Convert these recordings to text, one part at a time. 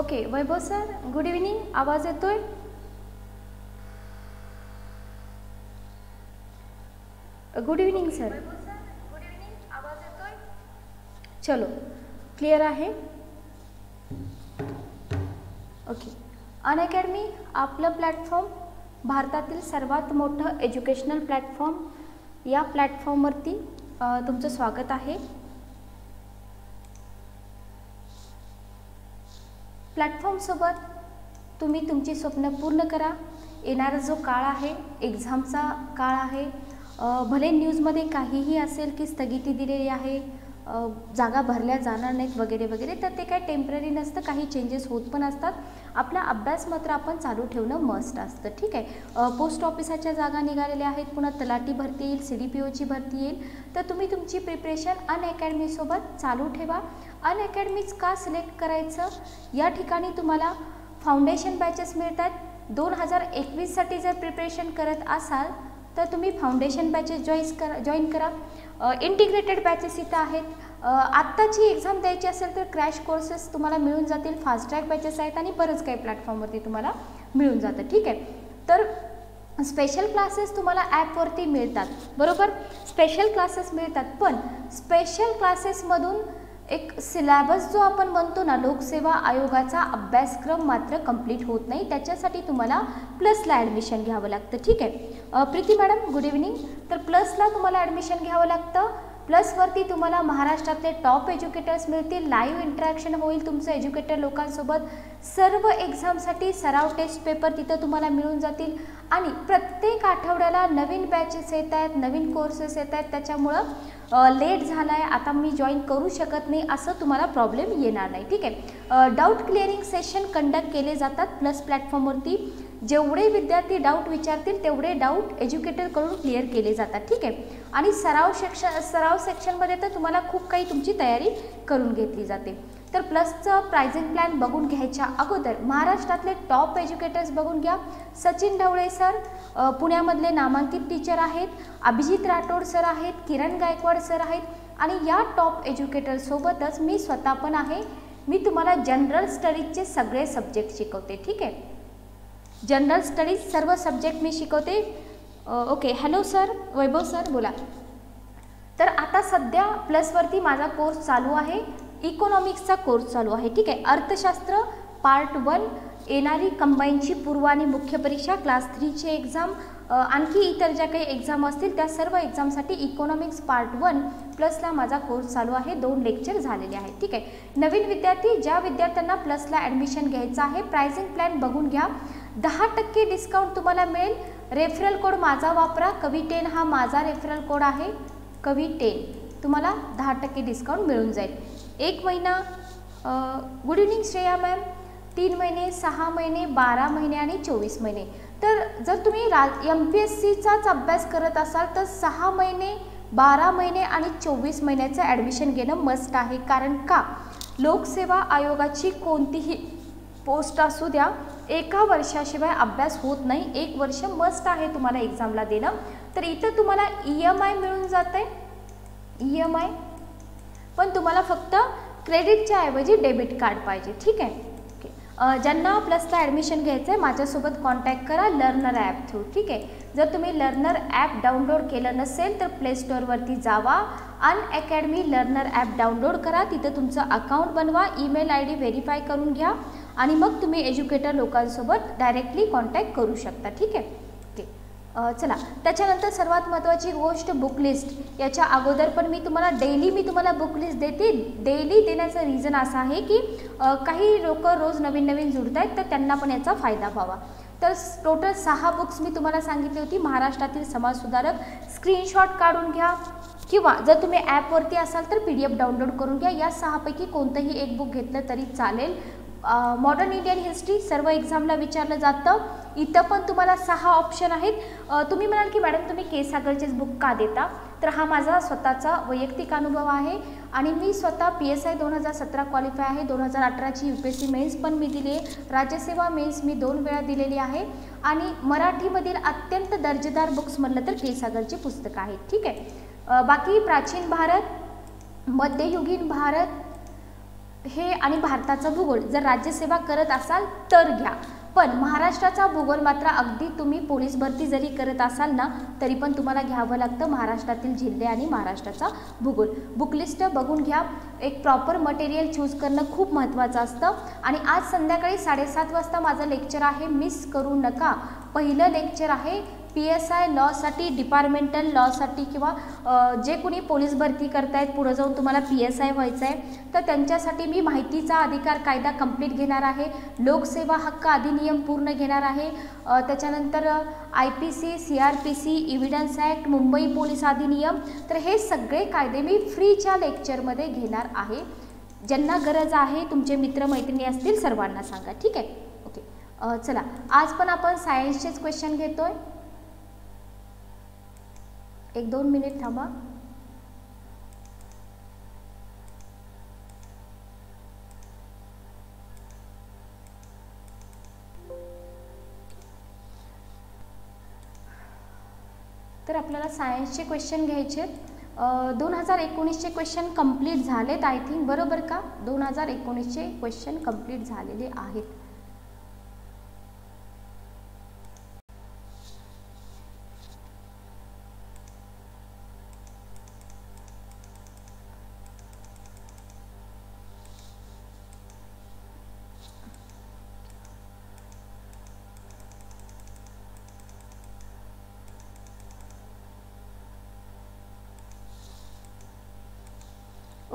Okay Vaibhav sir good evening आवाज येतोय? Good evening sir चलो क्लिअर आहे? ओके. अनअकॅडमी आपलं प्लॅटफॉर्म भारतातील सर्वात मोठं एज्युकेशनल प्लॅटफॉर्म या प्लॅटफॉर्मवरती तुमचं स्वागत आहे. प्लॅटफॉर्मसोबत तुम्ही तुमची स्वप्न पूर्ण करा. येणारा जो काळ आहे एक्झामचा काळ आहे भले न्यूजमध्ये काहीही असेल की स्थगिती दिलेली आहे जागा भरल्या जाणार नाहीत वगैरे वगैरे तर ते काय टेंपररी नसतं काही चेंजेस होत पण असतात. आपला अभ्यास मात्र आपण चालू ठेवणं मस्ट असतं ठीक आहे? पोस्ट ऑफिसाच्या जागा निघालेल्या आहेत पुन्हा तलाटी भरती येईल सी डी पी ओची भरती येईल तर तुम्ही तुमची प्रिपरेशन अन अकॅडमीसोबत चालू ठेवा. अनअकॅडमीज का सिलेक्ट करायचं? या ठिकाणी तुम्हाला फाउंडेशन बॅचेस मिळतात. दोन हजार एकवीससाठी जर प्रिपरेशन करत असाल तर तुम्ही फाउंडेशन बॅचेस जॉईस करा जॉईन करा. इंटिग्रेटेड बॅचेस इथं आहेत. आत्ताची एक्झाम द्यायची असेल तर क्रॅश कोर्सेस तुम्हाला मिळून जातील. फास्ट ट्रॅक बॅचेस आहेत आणि बरंच काही प्लॅटफॉर्मवरती तुम्हाला मिळून जातं. ठीक आहे? तर स्पेशल क्लासेस तुम्हाला ॲपवरती मिळतात. बरोबर? स्पेशल क्लासेस मिळतात. पण स्पेशल क्लासेसमधून एक सिलॅबस जो आपण म्हणतो ना लोकसेवा आयोगाचा अभ्यासक्रम मात्र कंप्लीट होत नाही. त्याच्यासाठी तुम्हाला प्लसला ॲडमिशन घ्यावं लागतं. ठीक आहे? प्रीती मॅडम गुड इव्हिनिंग तर प्लसला तुम्हाला ॲडमिशन घ्यावं लागतं. प्लसवरती तुम्हाला महाराष्ट्रातले टॉप एज्युकेटर्स मिळतील. लाईव्ह इंटरॅक्शन होईल तुमचं एज्युकेटर लोकांसोबत. सर्व एक्झामसाठी सराव टेस्ट पेपर तिथं तुम्हाला मिळून जातील. आणि प्रत्येक आठवड्याला नवीन बॅचेस येत आहेत नवीन कोर्सेस येत आहेत. त्याच्यामुळं लेट झाला आहे आता मी जॉईन करू शकत नाही असं तुम्हाला प्रॉब्लेम येणार नाही. ठीक आहे? डाऊट क्लिअरिंग सेशन कंडक्ट केले जातात प्लस प्लॅटफॉर्मवरती जेवढे विद्यार्थी डाऊट विचारतील तेवढे डाऊट एज्युकेटरकडून क्लिअर केले जातात. ठीक आहे? आणि सराव सेक्शन सराव सेक्शनमध्ये तर तुम्हाला खूप काही तुमची तयारी करून घेतली जाते. तर प्लसचं प्रायझिंग प्लॅन बघून घ्यायच्या अगोदर महाराष्ट्रातले टॉप एज्युकेटर्स बघून घ्या. सचिन ढवळे सर पुण्यामधले नामांकित टीचर आहेत. अभिजित राठोड सर आहेत. किरण गायकवाड सर आहेत. आणि या टॉप एज्युकेटरसोबतच मी स्वतः पण आहे. मी तुम्हाला जनरल स्टडीजचे सगळे सब्जेक्ट शिकवते ठीक आहे? जनरल स्टडीज सर्व सब्जेक्ट मी शिकवते. Okay. Hello sir Vaibhav sir बोला. तर आता सध्या प्लसवरती माझा कोर्स चालू आहे. इकॉनॉमिक्सचा कोर्स चालू आहे. ठीक आहे? अर्थशास्त्र पार्ट वन येणारी कंबाईनची पूर्व आणि मुख्य परीक्षा क्लास थ्रीचे एक्झाम आणखी इतर ज्या काही एक्झाम असतील त्या सर्व एक्झामसाठी इकॉनॉमिक्स पार्ट वन प्लसला माझा कोर्स चालू आहे. दोन लेक्चर झालेले आहेत. ठीक आहे? नवीन विद्यार्थी ज्या विद्यार्थ्यांना प्लसला ॲडमिशन घ्यायचं आहे प्रायझिंग प्लॅन बघून घ्या. दहा टक्के डिस्काउंट तुम्हाला मिळेल. रेफरल कोड माझा वापरा. कवी टेन हा माझा रेफरल कोड आहे. कवी टेन तुम्हाला दहा टक्के डिस्काउंट मिळून जाईल. एक महिना गुड इव्हनिंग श्रेया मॅम तीन महिने सहा महिने बारा महिने आणि चोवीस महिने. तर जर तुम्ही रा एम पी एस सीचाच अभ्यास करत असाल तर सहा महिने बारा महिने आणि चोवीस महिन्याचं ॲडमिशन घेणं मस्ट आहे. कारण का? लोकसेवा आयोगाची कोणतीही पोस्ट असू द्या एका वर्षाशिवाय अभ्यास होत नाही. एक वर्ष मस्ट आहे तुम्हाला एक्झामला देणं. तर इथं तुम्हाला ई एम आय मिळून जात आहे ई एम आय पण तुम्हाला फक्त क्रेडिटच्या ऐवजी डेबिट कार्ड पाहिजे. ठीक आहे? ओके ज्यांना प्लसला ॲडमिशन घ्यायचं आहे माझ्यासोबत कॉन्टॅक्ट करा लर्नर ॲप थ्रू ठीक आहे? जर तुम्ही लर्नर ॲप डाउनलोड केलं नसेल तर प्ले स्टोअरवरती जावा अनअकॅडमी लर्नर ॲप डाउनलोड करा. तिथं तुमचं अकाउंट बनवा. ईमेल आय डी व्हेरीफाय करून घ्या. आणि मग तुम्ही एज्युकेटर लोकांसोबत डायरेक्टली कॉन्टॅक्ट करू शकता. ठीक आहे? ओके चला. त्याच्यानंतर सर्वात महत्त्वाची गोष्ट बुक लिस्ट याच्या अगोदर पण मी तुम्हाला डेली मी तुम्हाला बुक लिस्ट देते. डेली देण्याचं रिझन असं आहे की काही लोक रोज नवीन नवीन जुडत आहेत तर त्यांना पण याचा फायदा व्हावा. तर टोटल सहा बुक्स मी तुम्हाला सांगितली होती. महाराष्ट्रातील समाजसुधारक स्क्रीनशॉट काढून घ्या. किंवा जर तुम्ही ॲपवरती असाल तर पी डी एफ डाउनलोड करून घ्या. या सहापैकी कोणतंही एक बुक घेतलं तरी चालेल. मॉडर्न इंडियन हिस्ट्री सर्व एक्झामला विचारलं जातं. इथं पण तुम्हाला सहा ऑप्शन आहेत. तुम्ही म्हणाल की मॅडम तुम्ही के सागरचेच बुक का देता? तर हा माझा स्वतःचा वैयक्तिक अनुभव आहे आणि मी स्वतः पी एस आय दोन हजार सतरा क्वालिफाय आहे. दोन हजार अठराची U P S C mains पण मी दिली आहे. राज्यसेवा मेन्स मी दोन वेळा दिलेली आहे. आणि मराठीमधील अत्यंत दर्जेदार बुक्स म्हटलं तर के सागरची पुस्तकं आहेत. ठीक आहे? बाकी प्राचीन भारत मध्ययुगीन भारत हे आणि भारताचं भूगोल. जर राज्यसेवा करत असाल तर घ्या. पण महाराष्ट्राचा भूगोल मात्र अगदी तुम्ही पोलीस भरती जरी करत असाल ना तरी पण तुम्हाला घ्यावं लागतं महाराष्ट्रातील जिल्हे आणि महाराष्ट्राचा भूगोल. बुकलिस्ट बघून घ्या. एक प्रॉपर मटेरियल चूज करणं खूप महत्त्वाचं असतं. आणि आज संध्याकाळी साडेसात वाजता माझं लेक्चर आहे मिस करू नका. पहिलं लेक्चर आहे पी एस आय लॉसाठी डिपार्टमेंटल लॉसाठी किंवा जे कोणी पोलीस भरती करतायत पुढं जाऊन तुम्हाला पी एस आय व्हायचं आहे तर त्यांच्यासाठी मी माहितीचा अधिकार कायदा कंप्लीट घेणार आहे. लोकसेवा हक्क अधिनियम पूर्ण घेणार आहे. त्याच्यानंतर I P C C R P C evidence act Mumbai police अधिनियम तर हे सगळे कायदे मी फ्रीच्या लेक्चरमध्ये घेणार आहे. ज्यांना गरज आहे तुमचे मित्रमैत्रिणी असतील सर्वांना सांगा. ठीक आहे? ओके. चला. आज पण आपण सायन्सचेच क्वेश्चन घेतो आहे एक दोन मिनिट थांबा. तर आपल्याला सायन्सचे क्वेश्चन घ्यायचे दोन हजार एकोणीसचे क्वेश्चन कंप्लीट झालेत आय थिंक बरोबर का? दोन हजार एकोणीसचे क्वेश्चन कंप्लीट झालेले आहेत.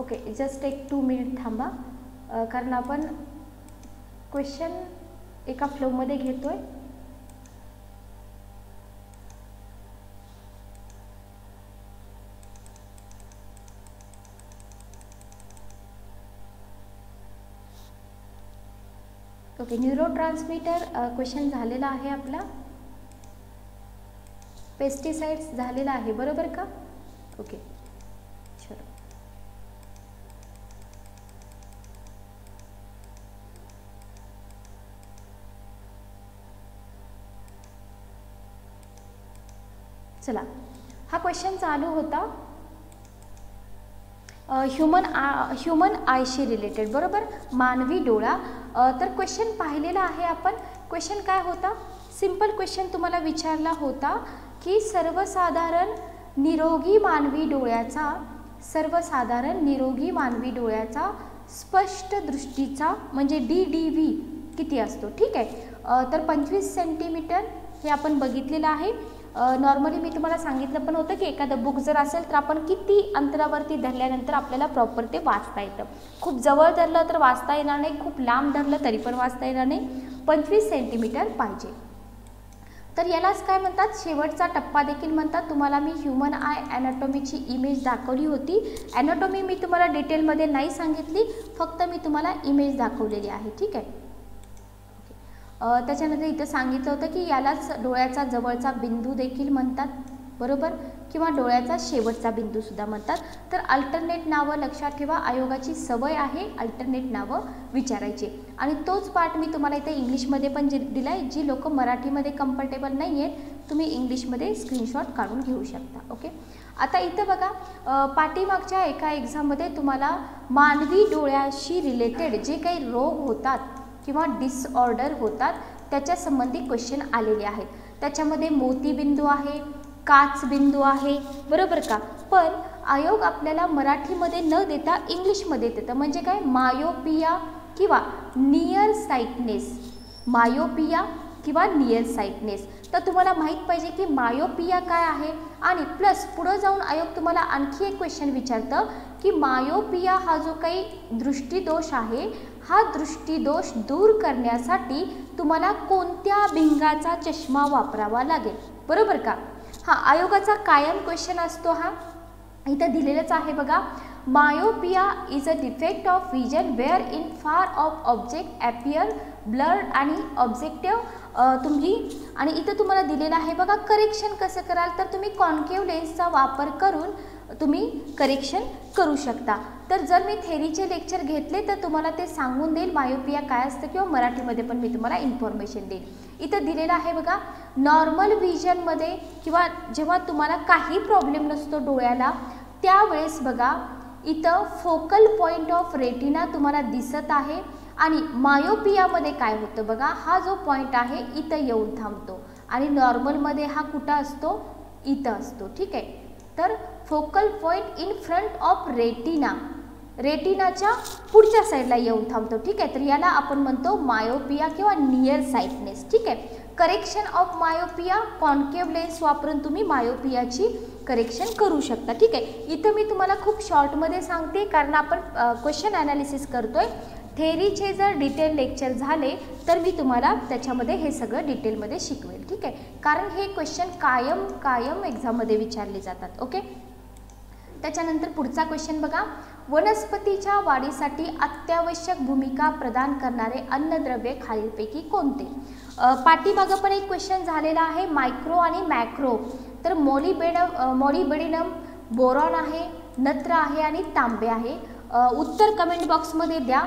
ओके जस्ट एक टू मिनिट थांबा. कारण आपण क्वेश्चन एका फ्लोमध्ये घेतो आहे ओके न्यूरो ट्रान्समीटर क्वेश्चन झालेला आहे आपला. पेस्टिसाइड्स झालेला आहे बरोबर का? ओके चला. हा क्वेश्चन चालू होता. ह्युमन आ ह्युमन आयशी रिलेटेड बरोबर? मानवी डोळा. तर क्वेश्चन पाहिलेला आहे आपण. क्वेश्चन काय होता? सिंपल क्वेश्चन तुम्हाला विचारला होता की सर्वसाधारण निरोगी मानवी डोळ्याचा सर्वसाधारण निरोगी मानवी डोळ्याचा स्पष्ट दृष्टीचा म्हणजे डी डी व्ही किती असतो? ठीक आहे. तर पंचवीस सेंटीमीटर हे आपण बघितलेलं आहे. नॉर्मली मी तुम्हाला सांगितलं पण होतं की एखादं बुक जर असेल तर आपण किती अंतरावरती धरल्यानंतर आपल्याला प्रॉपर ते वाचता येतं. खूप जवळ धरलं तर वाचता येणार नाही खूप लांब धरलं तरी पण वाचता येणार नाही. पंचवीस सेंटीमीटर पाहिजे. तर यालाच काय म्हणतात? शेवटचा टप्पा देखील म्हणतात. तुम्हाला मी ह्युमन आय ॲनाटॉमीची इमेज दाखवली होती. ॲनाटॉमी मी तुम्हाला डिटेलमध्ये नाही सांगितली. फक्त मी तुम्हाला इमेज दाखवलेली आहे. ठीक आहे? त्याच्यानंतर इथं सांगितलं होतं की यालाच डोळ्याचा जवळचा बिंदू देखील म्हणतात बरोबर? किंवा डोळ्याचा शेवटचा बिंदूसुद्धा म्हणतात. तर अल्टरनेट नावं लक्षात ठेवा आयोगाची सवय आहे अल्टरनेट नावं विचारायची. आणि तोच पार्ट मी तुम्हाला इथे इंग्लिशमध्ये पण जे दिला आहे जी लोक मराठीमध्ये कम्फर्टेबल नाही आहेत तुम्ही इंग्लिशमध्ये स्क्रीनशॉट काढून घेऊ शकता ओके आता इथं बघा पाठीमागच्या एका एक्झाममध्ये तुम्हाला मानवी डोळ्याशी रिलेटेड जे काही रोग होतात किंवा डिसऑर्डर होतात त्याच्या संबंधी क्वेश्चन आलेले आहेत. त्याच्यामध्ये मोतीबिंदू आहे काचबिंदू आहे बरोबर का? पण आयोग आपल्याला मराठीमध्ये न देता इंग्लिशमध्ये देतं. म्हणजे काय? मायोपिया किंवा नियर साईटनेस मायोपिया किंवा नियर साईटनेस. तर तुम्हाला माहीत पाहिजे की मायोपिया काय आहे? आणि प्लस पुढं जाऊन आयोग तुम्हाला आणखी एक क्वेश्चन विचारतं की मायोपिया हा जो काही दृष्टीदोष आहे हा दृष्टीदोष दूर करण्यासाठी तुम्हाला कोणत्या भिंगाचा चष्मा वापरावा लागेल? बरोबर का? हा आयोगाचा कायम क्वेश्चन असतो हा. इथं दिलेलंच आहे बघा. Myopia is a defect of vision where in far off object appear blurred आणि ऑब्जेक्टिव्ह तुम्ही आणि इथं तुम्हाला दिलेलं आहे बघा करेक्शन कसं कराल तर तुम्ही कॉन्केव लेन्सचा वापर करून तुम्ही करेक्शन करू शकता. तर जर मी थेरीचे लेक्चर घेतले तर तुम्हाला ते सांगून देईल मायोपिया काय असतं किंवा मराठीमध्ये पण मी तुम्हाला इन्फॉर्मेशन देईल. इथं दिलेलं आहे बघा नॉर्मल व्हिजनमध्ये किंवा जेव्हा तुम्हाला काही प्रॉब्लेम नसतो डोळ्याला त्यावेळेस बघा इथं फोकल पॉईंट ऑफ रेटिना तुम्हाला दिसत आहे. आणि मायोपियामध्ये काय होतं बघा हा जो पॉईंट आहे इथं येऊन थांबतो. आणि नॉर्मलमध्ये हा कुठं असतो? इथं असतो. ठीक आहे? तर focal point in front of retina रेटिनाच्या पुढच्या साईडला येऊन थांबतो. ठीक आहे? तर याला आपण म्हणतो मायोपिया किंवा नियर साईटनेस ठीक आहे? Correction of myopia concave lens वापरून तुम्ही मायोपियाची करेक्शन करू शकता. ठीक आहे? इथं मी तुम्हाला खूप शॉर्टमध्ये सांगते कारण आपण क्वेश्चन ॲनालिसिस करतो आहे थेरीचे जर डिटेल लेक्चर झाले तर मी तुम्हाला त्याच्यामध्ये हे सगळं डिटेलमध्ये शिकवेल ठीक आहे? कारण हे क्वेश्चन कायम कायम एक्झाममध्ये विचारले जातात ओके त्याच्यानंतर पुढचा क्वेश्चन बघा. वनस्पतीच्या वाढीसाठी अत्यावश्यक भूमिका प्रदान करणारे अन्नद्रव्ये खालीलपैकी कोणते? पाठीमागं पण एक क्वेश्चन झालेला आहे मायक्रो आणि मॅक्रो तर मॉलिबेडम मॉलिबेडिनम बोरॉन आहे नत्र आहे आणि तांबे आहे. उत्तर कमेंट बॉक्समध्ये द्या.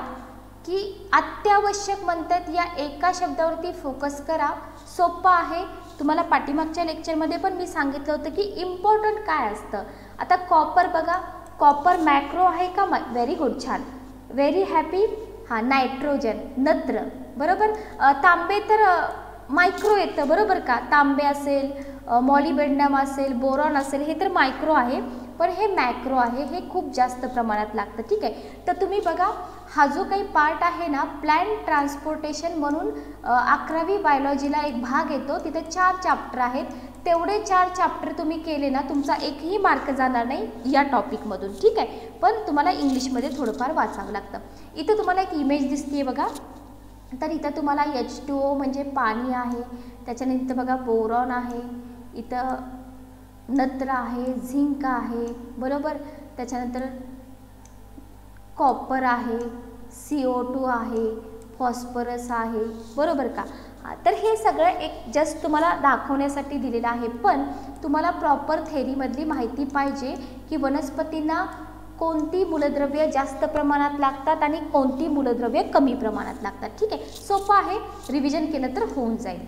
की अत्यावश्यक म्हणतात या एका शब्दावरती फोकस करा. सोपं आहे. तुम्हाला पाठीमागच्या लेक्चरमध्ये पण मी सांगितलं होतं की इम्पॉर्टंट काय असतं. आता कॉपर बघा. कॉपर मॅक्रो आहे का? व्हेरी गुड छान. व्हेरी हॅपी हां नायट्रोजन नत्र. बरोबर? तांबे तर मायक्रो येतं. बरोबर का? तांबे असेल मॉलिबेडनम असेल बोरॉन असेल हे तर मायक्रो आहे. पण हे मॅक्रो आहे. हे खूप जास्त प्रमाणात लागतं. ठीक आहे? तर तुम्ही बघा. हा जो काही पार्ट आहे ना प्लॅन ट्रान्सपोर्टेशन म्हणून अकरावी बायोलॉजीला एक भाग येतो. तिथे चार चॅप्टर आहेत. तेवढे चार चॅप्टर तुम्ही केले ना तुमचा एकही मार्क जाणार नाही या टॉपिकमधून ठीक आहे? पण तुम्हाला इंग्लिशमध्ये थोडंफार वाचावं लागतं. इथं तुम्हाला एक इमेज दिसते बघा. तर इथं तुम्हाला एच टू ओ म्हणजे पाणी आहे. त्याच्यानंतर बघा बोरॉन आहे. इथं नत्र आहे झिंक आहे. बरोबर? त्याच्यानंतर कॉपर आहे सी ओ टू आहे फॉस्फरस आहे बरोबर का? तर हे सगळं एक जस्ट तुम्हाला दाखवण्यासाठी दिलेलं आहे. पण तुम्हाला प्रॉपर थेरीमधली माहिती पाहिजे की वनस्पतींना कोणती मूलद्रव्य जास्त प्रमाणात लागतात आणि कोणती मूलद्रव्य कमी प्रमाणात लागतात. ठीक आहे? सोपं आहे. रिव्हिजन केलं तर होऊन जाईल.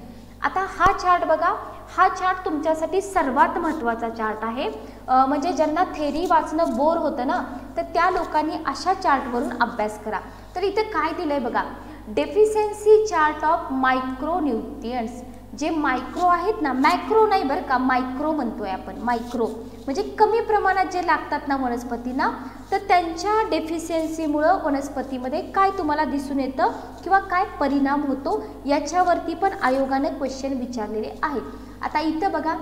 आता हा चार्ट बघा. हा चार्ट तुमच्यासाठी सर्वात महत्त्वाचा चार्ट आहे. म्हणजे ज्यांना थेरी वाचणं बोर होतं ना तर त्या लोकांनी अशा चार्टवरून अभ्यास करा. तर इथं काय दिलं आहे बघा. Deficiency chart of micro nutrients जे मायक्रो आहेत ना मॅक्रो नाही बरं का मायक्रो म्हणतोय आपण. मायक्रो म्हणजे कमी प्रमाणात जे लागतात ना वनस्पतींना तर त्यांच्या डेफिशियन्सीमुळं वनस्पतीमध्ये काय तुम्हाला दिसून येतं किंवा काय परिणाम होतो याच्यावरती पण आयोगाने क्वेश्चन विचारलेले आहेत. आता इथं बघा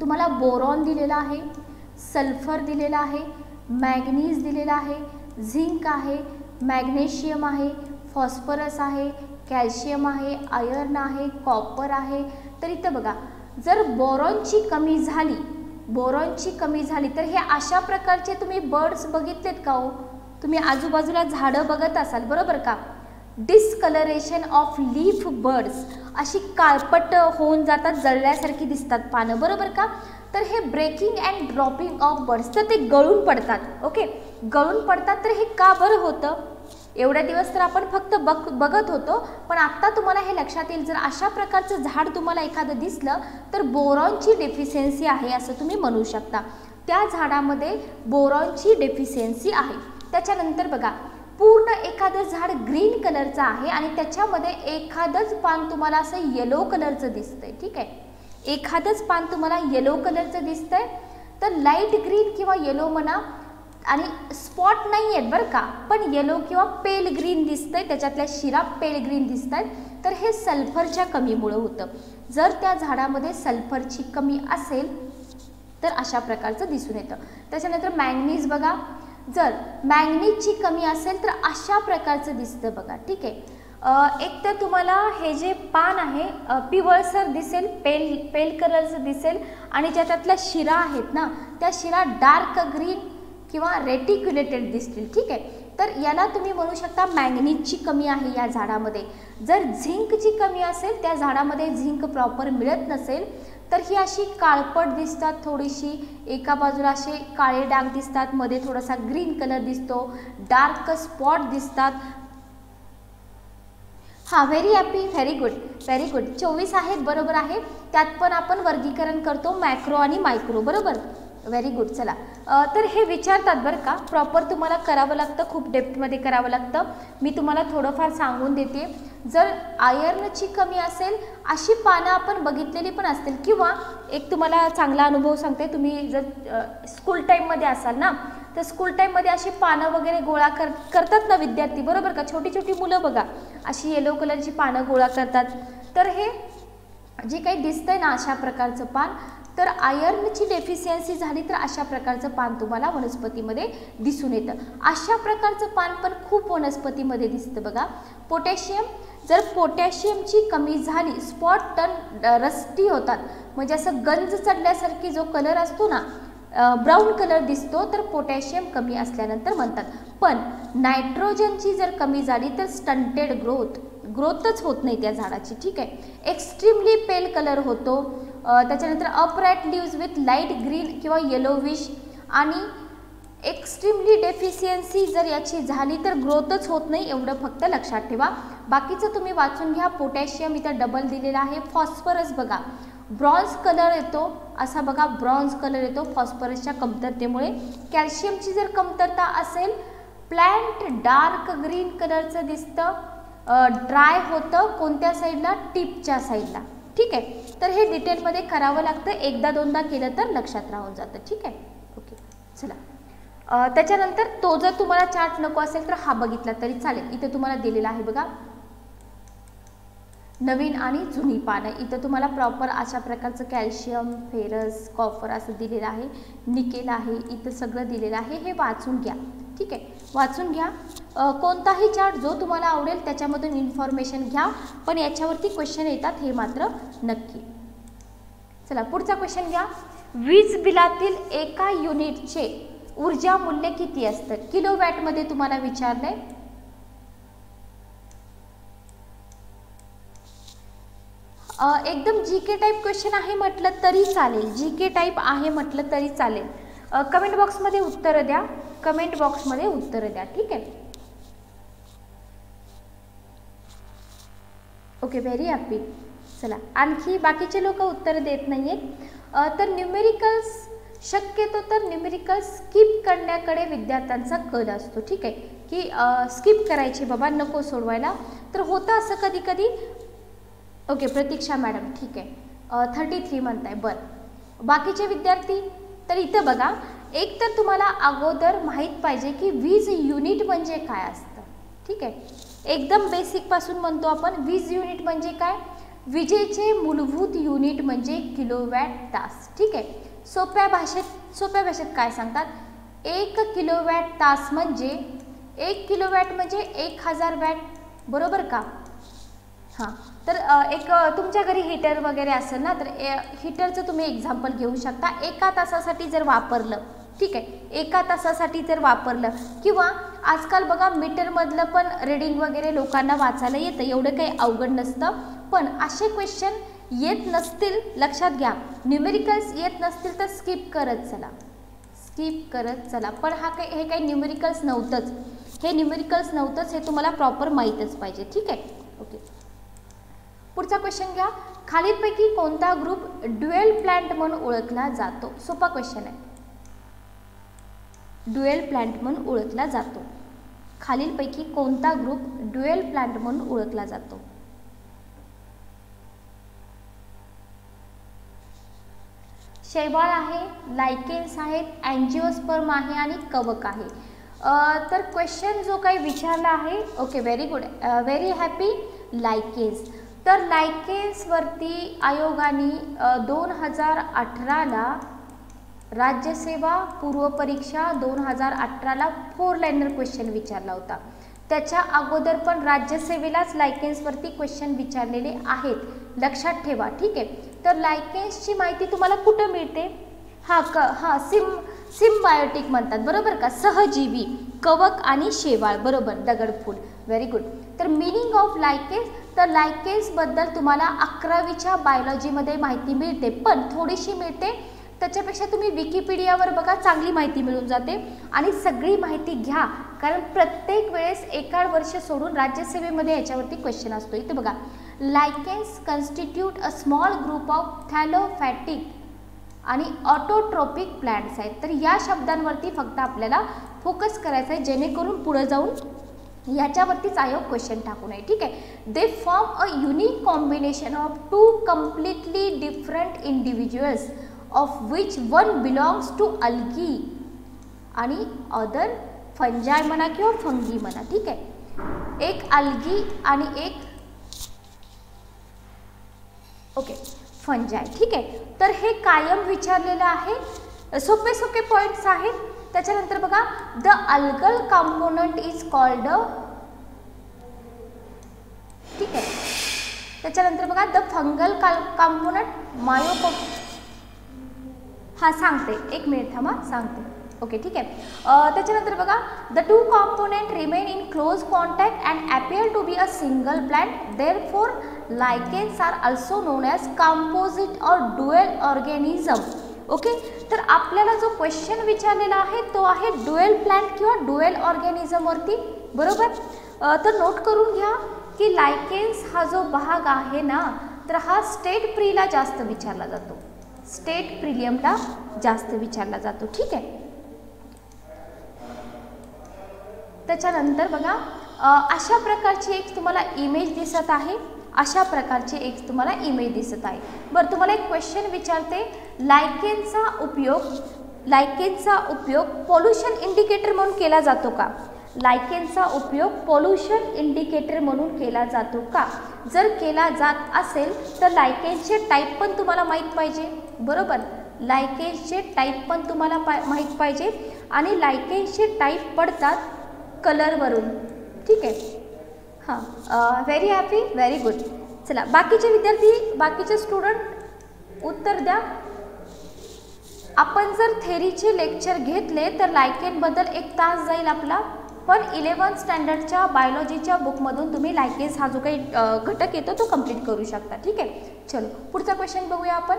तुम्हाला बोरॉन दिलेला आहे सल्फर दिलेला आहे मॅग्नीज दिलेला आहे झिंक आहे मॅग्नेशियम आहे फॉस्फरस आहे कॅल्शियम आहे आयर्न आहे कॉपर आहे. तर इथं बघा जर बोरॉनची कमी झाली बोरॉनची कमी झाली तर हे अशा प्रकारचे तुम्ही बर्ड्स बघितलेत का हो? तुम्ही आजूबाजूला झाडं बघत असाल बरोबर का? डिस्कलरेशन ऑफ लीफ बर्ड्स अशी काळपट होऊन जातात जळल्यासारखी दिसतात पानं बरोबर का? तर हे breaking and dropping of birds तर ते गळून पडतात ओके गळून पडतात तर हे का बरं होतं? एवढ्या दिवस तर आपण फक्त बघ बघत होतो पण आत्ता तुम्हाला हे लक्षात येईल जर अशा प्रकारचं झाड तुम्हाला एखादं दिसलं तर बोरॉनची डेफिशियन्सी आहे असं तुम्ही म्हणू शकता. त्या झाडामध्ये बोरॉनची डेफिशियन्सी आहे. त्याच्यानंतर बघा पूर्ण एखादं झाड ग्रीन कलरचं आहे आणि त्याच्यामध्ये एखादंच पान तुम्हाला असं येलो कलरचं दिसतंय ठीक आहे? एखादंच पान तुम्हाला येलो कलरचं दिसतंय तर लाइट ग्रीन किंवा येलो म्हणा आणि स्पॉट नाही आहेत बरं का. पण येलो किंवा पेल ग्रीन दिसतंय त्याच्यातल्या शिरा पेल ग्रीन दिसत आहेत तर हे सल्फरच्या कमीमुळं होतं. जर त्या झाडामध्ये सल्फरची कमी असेल तर अशा प्रकारचं दिसून येतं. त्याच्यानंतर मॅंगनीज बघा. जर मॅंगनीजची कमी असेल तर अशा प्रकारचं दिसतं बघा. ठीक आहे? एक तर तुम्हाला हे जे पान आहे पिवळसर दिसेल पेल पेल कलरचं दिसेल. आणि ज्याच्यातल्या शिरा आहेत ना त्या शिरा डार्क ग्रीन किंवा रेटिक्युलेटेड दिसतील ठीक आहे? तर याला तुम्ही म्हणू शकता मॅंगनीजची कमी आहे या झाडामध्ये. जर झिंकची कमी असेल त्या झाडामध्ये झिंक प्रॉपर मिळत नसेल तर ही अशी काळपट दिसतात थोडीशी. एका बाजूला असे काळे डाग दिसतात मध्ये थोडासा ग्रीन कलर दिसतो डार्क स्पॉट दिसतात. हां very happy very good very good. चोवीस आहेत बरोबर आहे. त्यात पण आपण वर्गीकरण करतो मॅक्रो आणि मायक्रो बरोबर? व्हेरी गुड चला. तर हे विचारतात बरं का प्रॉपर तुम्हाला करावं लागतं खूप डेप्थमध्ये करावं लागतं. मी तुम्हाला थोडंफार सांगून देते. जर आयर्नची कमी असेल अशी पानं आपण बघितलेली पण असतील किंवा एक तुम्हाला चांगला अनुभव सांगते. तुम्ही जर स्कूल टाईममध्ये असाल ना तर स्कूल टाईममध्ये अशी पानं वगैरे गोळा कर करतात ना विद्यार्थी बरोबर का? छोटी छोटी मुलं बघा अशी येलो कलरची पानं गोळा करतात. तर हे जे काही दिसतंय ना अशा प्रकारचं पान तर आयर्नची डेफिशियन्सी झाली तर अशा प्रकारचं पान तुम्हाला वनस्पतीमध्ये दिसून येतं. अशा प्रकारचं पान पण खूप वनस्पतीमध्ये दिसतं बघा. पोटॅशियम जर पोटॅशियमची कमी झाली स्पॉट टन रस्टी होतात. म्हणजे असं गंज चढल्यासारखी जो कलर असतो ना ब्राऊन कलर दिसतो तर पोटॅशियम कमी असल्यानंतर म्हणतात. पण नायट्रोजनची जर कमी झाली तर स्टंटेड ग्रोथ ग्रोथच होत नाही त्या झाडाची ठीक आहे? एक्स्ट्रीमली पेल कलर होतो. त्याच्यानंतर upright leaves with light green किंवा येलोविश आणि एक्स्ट्रीमली डेफिशियन्सी जर याची झाली तर ग्रोथच होत नाही एवढं फक्त लक्षात ठेवा. बाकीचं तुम्ही वाचून घ्या. पोटॅशियम इथं डबल दिलेलं आहे. फॉस्फरस बघा. ब्रॉन्झ कलर येतो. असा बघा ब्रॉन्झ कलर येतो फॉस्फरसच्या कमतरतेमुळे. कॅल्शियमची जर कमतरता असेल प्लॅन्ट डार्क ग्रीन कलरचं दिसतं. ड्राय होतं कोणत्या साईडला टिपच्या साईडला ठीक आहे? तर हे डिटेलमध्ये करावं लागतं. एकदा दोनदा केलं तर लक्षात राहून जातं. ठीक आहे? ओके चला. त्याच्यानंतर तो जर तुम्हाला चार्ट नको असेल तर हा बघितला तरी चालेल. इथे तुम्हाला दिलेला आहे बघा. नवीन आणि जुनी पानं. इथं तुम्हाला प्रॉपर अशा प्रकारचं कॅल्शियम फेरस कॉफर असं दिलेलं आहे. निकेल आहे. इथं सगळं दिलेलं आहे. हे वाचून घ्या. ठीक आहे. वाचून घ्या. कोणताही चार्ट जो तुम्हाला आवडेल त्याच्यामधून इन्फॉर्मेशन घ्या. पण याच्यावरती क्वेश्चन येतात हे मात्र नक्की. चला पुढचा क्वेश्चन घ्या. वीज बिलातील एका युनिटचे ऊर्जा मूल्य किती असतं? किलो वॅटमध्ये तुम्हाला विचारलंय. एकदम जी के टाईप क्वेश्चन आहे म्हटलं तरी चालेल. जी के टाईप आहे म्हटलं तरी चालेल. कमेंट बॉक्समध्ये उत्तरं द्या. कमेंट बॉक्समध्ये उत्तरं द्या ठीक आहे? ओके व्हेरी हॅपी चला आणखी बाकीचे लोक उत्तर देत नाही आहेत तर न्यूमेरिकल्स शक्यतो तर न्यूमेरिकल स्किप करण्याकडे विद्यार्थ्यांचा कल असतो ठीक आहे? की स्किप करायचे बाबा नको सोडवायला. तर होतं असं कधी कधी ओके प्रतीक्षा मॅडम ठीक आहे. थर्टी थ्री म्हणताय बरं. बाकीचे विद्यार्थी तर इथं बघा एक तर तुम्हाला अगोदर माहीत पाहिजे की वीज युनिट म्हणजे काय असतं. ठीक आहे? एकदम बेसिकपासून म्हणतो आपण वीज युनिट म्हणजे काय? विजेचे मूलभूत युनिट म्हणजे किलोवॅट तास. ठीक आहे? सोप्या भाषेत सोप्या भाषेत काय सांगतात? एक किलोवॅट तास म्हणजे एक किलोवॅट म्हणजे एक हजार वॅट बरोबर का? हां. तर एक तुमच्या घरी हीटर वगैरे असेल ना तर हीटरचं तुम्ही एक्झाम्पल घेऊ शकता. एका तासासाठी जर वापरलं ठीक आहे एका तासासाठी जर वापरलं किंवा आजकाल बघा मीटरमधलं पण रीडिंग वगैरे लोकांना वाचायला येतं एवढं काही अवघड नसतं. पण असे क्वेश्चन येत नसतील लक्षात घ्या. न्युमेरिकल्स येत नसतील तर स्किप करत चला. स्किप करत चला. पण हा काही हे काही न्यूमेरिकल्स नव्हतंच. हे न्युमेरिकल्स नव्हतंच हे तुम्हाला प्रॉपर माहीतच पाहिजे ठीक आहे? ओके पुढचा क्वेश्चन घ्या. खालीलपैकी कोणता ग्रुप ड्युएल प्लॅन्ट म्हणून ओळखला जातो? सोपा क्वेश्चन आहे. ड्युएल प्लॅन्ट म्हणून ओळखला जातो. खालीलपैकी कोणता ग्रुप ड्युएल प्लॅन्ट म्हणून ओळखला जातो? शैवाळ आहे लायकेन्स आहेत अँजिओस्पर्म आहे आणि कवक आहे. तर क्वेश्चन जो काही विचारला आहे okay very good very happy lichens तर लायकेन्सवरती आयोगाने दोन हजार अठराला राज्यसेवा पूर्वपरीक्षा दोन हजार अठराला फोर लाईनर क्वेश्चन विचारला होता. त्याच्या अगोदर पण राज्यसेवेलाच लायकेन्सवरती क्वेश्चन विचारलेले आहेत. लक्षात ठेवा ठीक आहे? तर लायकेन्सची माहिती तुम्हाला कुठं मिळते? हां क हां सिम सिम्बायोटिक म्हणतात बरोबर का? सहजीवी कवक आणि शेवाळ बरोबर दगडफूल. व्हेरी गुड तर मिनिंग ऑफ लायकेन्स तर लायकेन्सबद्दल तुम्हाला अकरावीच्या बायोलॉजीमध्ये माहिती मिळते. पण थोडीशी मिळते. त्याच्यापेक्षा तुम्ही विकिपीडियावर बघा चांगली माहिती मिळून जाते. आणि सगळी माहिती घ्या. कारण प्रत्येक वेळेस एका वर्ष सोडून राज्यसेवेमध्ये याच्यावरती क्वेश्चन असतो. इथे बघा. Lichens constitute a small group of thallophytic आणि ऑटोट्रॉपिक प्लॅन्ट्स आहेत. तर या शब्दांवरती फक्त आपल्याला फोकस करायचा आहे जेणेकरून पुढं जाऊन ह्याच्यावरतीच आयोग क्वेश्चन टाकू नये ठीक आहे? They form a unique combination of two completely different individuals of which one belongs to algae आणि अदर फंजाय म्हणा किंवा फंगी म्हणा. ठीक आहे? एक अल्गी आणि एक ओके फंजाय ठीक आहे? तर हे कायम विचारलेलं आहे. सोपे सोपे पॉईंट्स आहेत. त्याच्यानंतर बघा the algal component is called ठीक आहे. त्याच्यानंतर द फंगल कॉम्पोनंट मायोको हाँ सांगते. एक मिनिट थांबा, सांगते. ओके ठीक आहे. त्याच्यानंतर बघा the two component remain in close contact and appear to be a single plant therefore lichens are also known as composite or dual organism okay तर आपल्याला जो क्वेश्चन विचारलेला आहे तो आहे डुएल प्लॅन्ट किंवा डुएल ऑर्गॅनिझमवरती बरोबर? तर नोट करून घ्या की लायकेन्स हा जो भाग आहे ना तर हा स्टेट प्रीला जास्त विचारला जातो. स्टेट प्रिलियमला जास्त विचारला जातो. ठीक आहे? त्याच्यानंतर बघा अशा प्रकारची एक तुम्हाला इमेज दिसत आहे. अशा प्रकारची एक तुम्हाला इमेज दिसत आहे. बरं तुम्हाला एक क्वेश्चन विचारते. लायकेनचा उपयोग लायकेनचा उपयोग पॉल्युशन इंडिकेटर म्हणून केला जातो का? लायकेनचा उपयोग पॉल्युशन इंडिकेटर म्हणून केला जातो का? जर केला जात असेल तर लायकेनचे टाईप पण तुम्हाला माहीत पाहिजे. बरोबर? लायकेन्सचे टाईप पण तुम्हाला पा माहीत पाहिजे. आणि लायकेन्सचे टाईप पडतात कलरवरून ठीक आहे? हां व्हेरी हॅपी व्हेरी गुड चला बाकीचे विद्यार्थी बाकीचे स्टुडंट उत्तर द्या. आपण जर थेरीचे लेक्चर घेतले तर लायकेनबद्दल एक तास जाईल आपला. पण इलेवन स्टँडर्डच्या बायोलॉजीच्या बुकमधून तुम्ही लायकेन्स हा जो काही घटक येतो तो कंप्लीट करू शकता. ठीक आहे? चलो पुढचा क्वेश्चन बघूया आपण.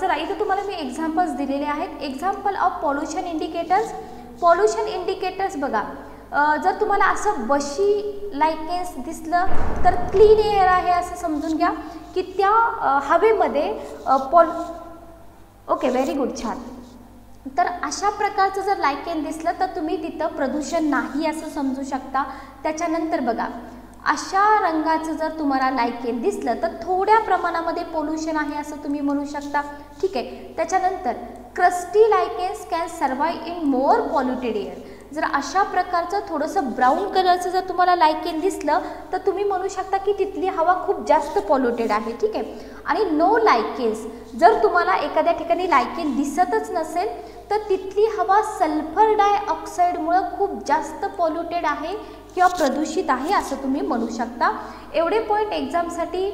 चला इथं तुम्हाला मी एक्झाम्पल्स दिलेले आहेत. Example of pollution indicators pollution indicators बघा. जर तुम्हाला असं बशी लायकेन्स दिसलं तर क्लीन एअर आहे असं समजून घ्या की त्या हवेमध्ये पॉल ओके व्हेरी गुड छान. तर अशा प्रकारचं जर लायकेन दिसलं तर तुम्ही तिथं प्रदूषण नाही असं समजू शकता. त्याच्यानंतर बघा अशा रंगाचं जर तुम्हाला लायकेन दिसलं तर थोड्या प्रमाणामध्ये पोल्युशन आहे असं तुम्ही म्हणू शकता. ठीक आहे. त्याच्यानंतर crusty lichens can survive in more polluted air जर अशा प्रकारचं थोडंसं ब्राऊन कलरचं जर तुम्हाला लायकेन दिसलं तर तुम्ही म्हणू शकता की तिथली हवा खूप जास्त पॉल्युटेड आहे ठीक आहे? आणि नो लायकेन्स जर तुम्हाला एखाद्या ठिकाणी लायकेन दिसतच नसेल तर तिथली हवा सल्फर डायऑक्साईडमुळं खूप जास्त पॉल्युटेड आहे किंवा प्रदूषित आहे असं तुम्ही म्हणू शकता. एवढे पॉईंट एक्झामसाठी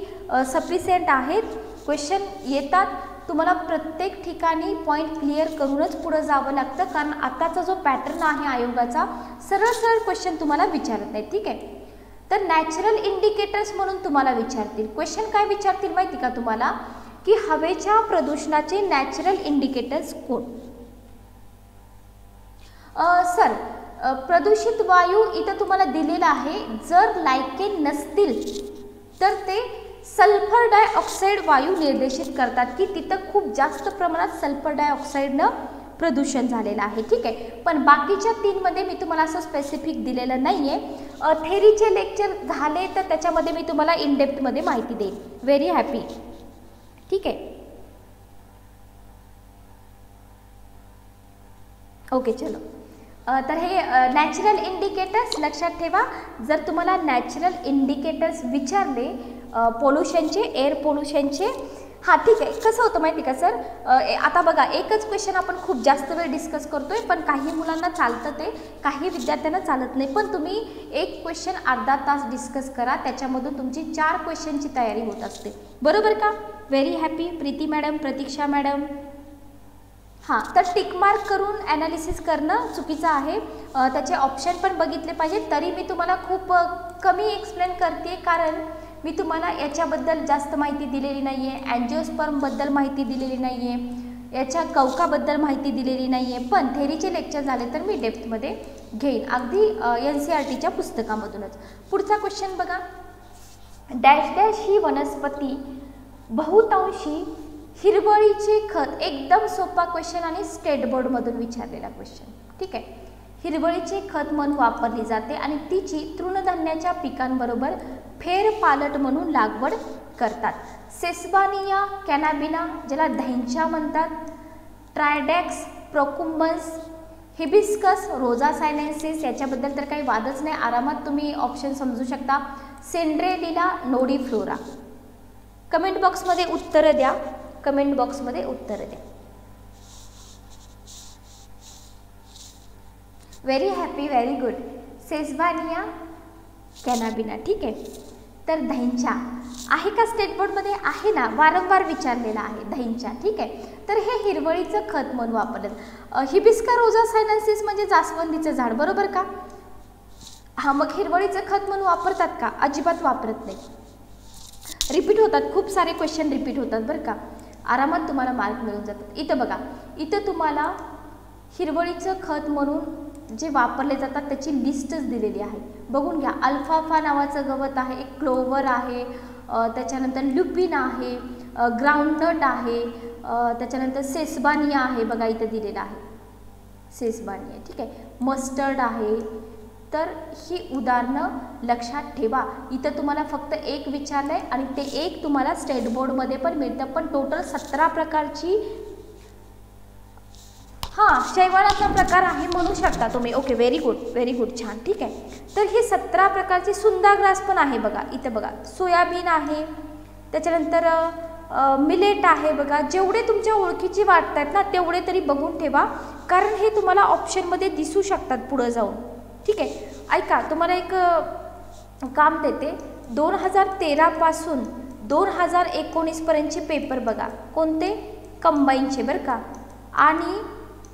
सफिशियंट आहेत. क्वेश्चन येतात. तुम्हाला प्रत्येक ठिकाणी पॉईंट क्लिअर करूनच पुढं जावं लागतं. कारण आताचा जो पॅटर्न आहे आयोगाचा सरळ सरळ क्वेश्चन तुम्हाला विचारत नाही ठीक आहे? तर नॅचरल इंडिकेटर्स म्हणून तुम्हाला विचारतील. क्वेश्चन काय विचारतील माहिती का तुम्हाला? की हवेच्या प्रदूषणाचे नॅचरल इंडिकेटर्स कोण? सर प्रदूषित वायू इथं तुम्हाला दिलेला आहे. जर लायके नसतील तर ते सल्फर डायऑक्साईड वायू निर्देशित करतात की तिथं खूप जास्त प्रमाणात सल्फर डायऑक्साईडनं प्रदूषण झालेलं आहे. ठीक आहे? पण बाकीच्या तीनमध्ये मी तुम्हाला असं स्पेसिफिक दिलेलं नाही आहे थेरीचे लेक्चर झाले तर त्याच्यामध्ये मी तुम्हाला इनडेप्थमध्ये माहिती देईन. व्हेरी हॅपी ठीक आहे? ओके चलो. तर हे नॅचरल इंडिकेटर्स लक्षात ठेवा. जर तुम्हाला नॅचरल इंडिकेटर्स विचारले पोल्युशनचे एअर पोल्युशनचे हां ठीक आहे. कसं होतं माहिती का सर आता बघा एकच क्वेश्चन आपण खूप जास्त वेळ डिस्कस करतो आहे पण काही मुलांना चालतं ते काही विद्यार्थ्यांना चालत नाही. पण तुम्ही एक क्वेश्चन अर्धा तास डिस्कस करा त्याच्यामधून तुमची चार क्वेश्चनची तयारी होत असते. बरोबर का? Very happy Preeti madam Pratiksha madam हां तर टिकमार्क करून ॲनालिसिस करणं चुकीचं आहे. त्याचे ऑप्शन पण बघितले पाहिजे तरी मी तुम्हाला खूप कमी एक्सप्लेन करते कारण मी तुम्हाला याच्याबद्दल जास्त माहिती दिलेली नाही आहे अँजिओस्पर्मबद्दल माहिती दिलेली नाही आहे याच्या कवकाबद्दल माहिती दिलेली नाही आहे पण थेरीचे लेक्चर झाले तर मी डेप्थमध्ये घेईन. अगदी एन सी आर टीच्या पुस्तकामधूनच. पुढचा क्वेश्चन बघा. डॅश डॅश ही वनस्पती बहुतांशी हिरवळीचे खत एकदम सोपा क्वेश्चन आणि स्टेट बोर्डमधून विचारलेला क्वेश्चन ठीक आहे? हिरवळीचे खत म्हणून वापरली जाते आणि तिची तृणधान्याच्या पिकांबरोबर फेरपालट म्हणून लागवड करतात. सेस्बानिया कॅनाबिना ज्याला धैंचा म्हणतात. ट्रायडॅक्स प्रोकुंबन्स हिबिस्कस रोजा सायनेन्सिस याच्याबद्दल तर काही वादच नाही. आरामात तुम्ही ऑप्शन समजू शकता. सेंड्रेलिला नोडी फ्लोरा कमेंट बॉक्समध्ये उत्तरं द्या. कमेंट बॉक्समध्ये उत्तरं द्या. Very happy very good Sesbania cannabina ठीक आहे? तर दहींच्या आहे का स्टेट बोर्डमध्ये आहे ना. वारंवार विचारलेला आहे दहींच्या ठीक आहे? तर हे हिरवळीचं खत म्हणून वापरलं हिबिस्का रोजा सायनान्सिस म्हणजे जास्वंदीचं झाड बरोबर का? हां मग हिरवळीचं खत म्हणून वापरतात का? अजिबात वापरत नाही. रिपीट होतात. खूप सारे क्वेश्चन रिपीट होतात बरं का? आरामात तुम्हाला मार्क मिळून जातात. इथं बघा. इथं तुम्हाला हिरवळीचं खत म्हणून जे वापरले जातात त्याची लिस्टच दिलेली आहे. बघून घ्या अल्फाफा नावाचं गवत आहे एक क्लोवर आहे त्याच्यानंतर ल्युपिन आहे ग्राउंडनट आहे त्याच्यानंतर सेसबानिया आहे बघा इथं दिलेलं आहे. सेसबानिया ठीक आहे. मस्टर्ड आहे. तर ही उदाहरणं लक्षात ठेवा. इथं तुम्हाला फक्त एक विचारलं आहे आणि ते एक तुम्हाला स्टेट बोर्डमध्ये पण मिळतं. पण टोटल सतरा प्रकारची हां शैवाळाचा प्रकार आहे म्हणू शकता तुम्ही. Okay very good very good छान ठीक आहे. तर हे सतरा प्रकारची सुंदाग्रास पण आहे बघा इथं बघा. सोयाबीन आहे त्याच्यानंतर मिलेट आहे बघा. जेवढे तुमच्या ओळखीची वाटत आहेत ना तेवढे तरी बघून ठेवा. कारण हे तुम्हाला ऑप्शनमध्ये दिसू शकतात पुढं जाऊन. ठीक आहे? ऐका तुम्हाला एक काम देते. दोन हजार तेरापासून दोन हजार एकोणीसपर्यंतचे पेपर बघा. कोणते? कंबाईनचे बरं का. आणि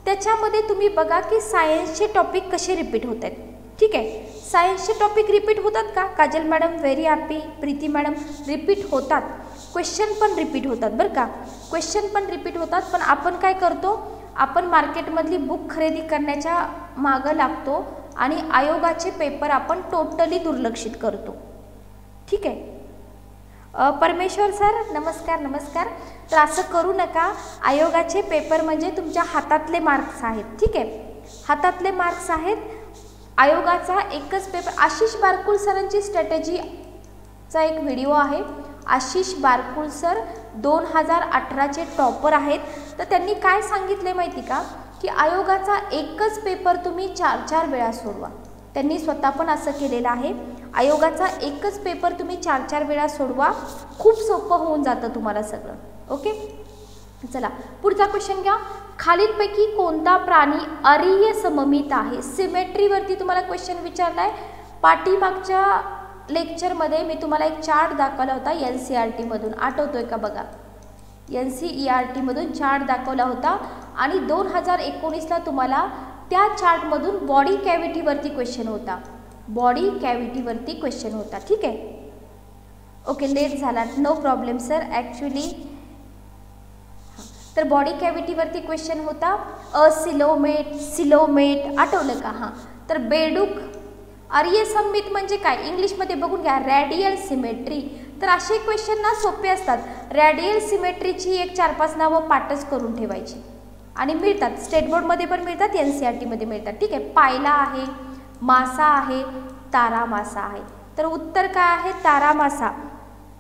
त्याच्यामध्ये तुम्ही बघा की सायन्सचे टॉपिक कसे रिपीट होत आहेत ठीक आहे? सायन्सचे टॉपिक रिपीट होतात का? Kajal madam very happy Preeti madam repeat होतात. क्वेश्चन पण रिपीट होतात बरं का? क्वेश्चन पण रिपीट होतात. पण आपण काय करतो? आपण मार्केटमधली बुक खरेदी करण्याच्या मागं लागतो आणि आयोगाचे पेपर आपण टोटली दुर्लक्षित करतो. ठीक आहे? परमेश्वर सर नमस्कार नमस्कार. तर असं करू नका. आयोगाचे पेपर म्हणजे तुमच्या हातातले मार्क्स आहेत. ठीक आहे? हातातले मार्क्स आहेत. आयोगाचा एकच पेपर आशिष बारकुल सरांची स्ट्रॅटेजीचा एक व्हिडिओ आहे. आशिष बारकुल सर दोन हजार अठराचे टॉपर आहेत. तर त्यांनी काय सांगितले माहिती का? की आयोगाचा एकच पेपर तुम्ही चार चार वेळा सोडवा. त्यांनी स्वतः पण असं केलेलं आहे. आयोगाचा एकच पेपर तुम्ही चार चार वेळा सोडवा. खूप सोपं होऊन जातं तुम्हाला सगळं. ओके? चला पुढचा क्वेश्चन घ्या. खालीलपैकी कोणता प्राणी अरिय सममित आहे? सिमेट्रीवरती तुम्हाला क्वेश्चन विचारला आहे. पाठीमागच्या लेक्चरमध्ये मी तुम्हाला एक चार्ट दाखवला होता एन सी आर टीमधून आठवतोय का बघा? एन सी ई आर टीमधून चार्ट दाखवला होता. आणि दोन हजार एकोणीसला तुम्हाला त्या चार्टमधून बॉडी कॅव्हिटीवरती क्वेश्चन होता. बॉडी कॅव्हिटीवरती क्वेश्चन होता. ठीक आहे? ओके लेट झाला. नो प्रॉब्लेम सर ॲक्च्युली तर बॉडी कॅव्हिटीवरती क्वेश्चन होता. असिलोमेट सिलोमेट आठवलं का? हां. तर बेडूक आर्यसंमित म्हणजे काय? इंग्लिशमध्ये बघून घ्या रॅडियल सिमेट्री तर असे क्वेश्चन ना सोपे असतात. रॅडियल सिमेट्रीची एक चार पाच नावं पाठच करून ठेवायची. आणि मिळतात. स्टेट बोर्डमध्ये पण मिळतात एन सी आर टीमध्ये मिळतात. ठीक आहे. पायला आहे मासा आहे तारा मासा आहे. तर उत्तर काय आहे? तारा मासा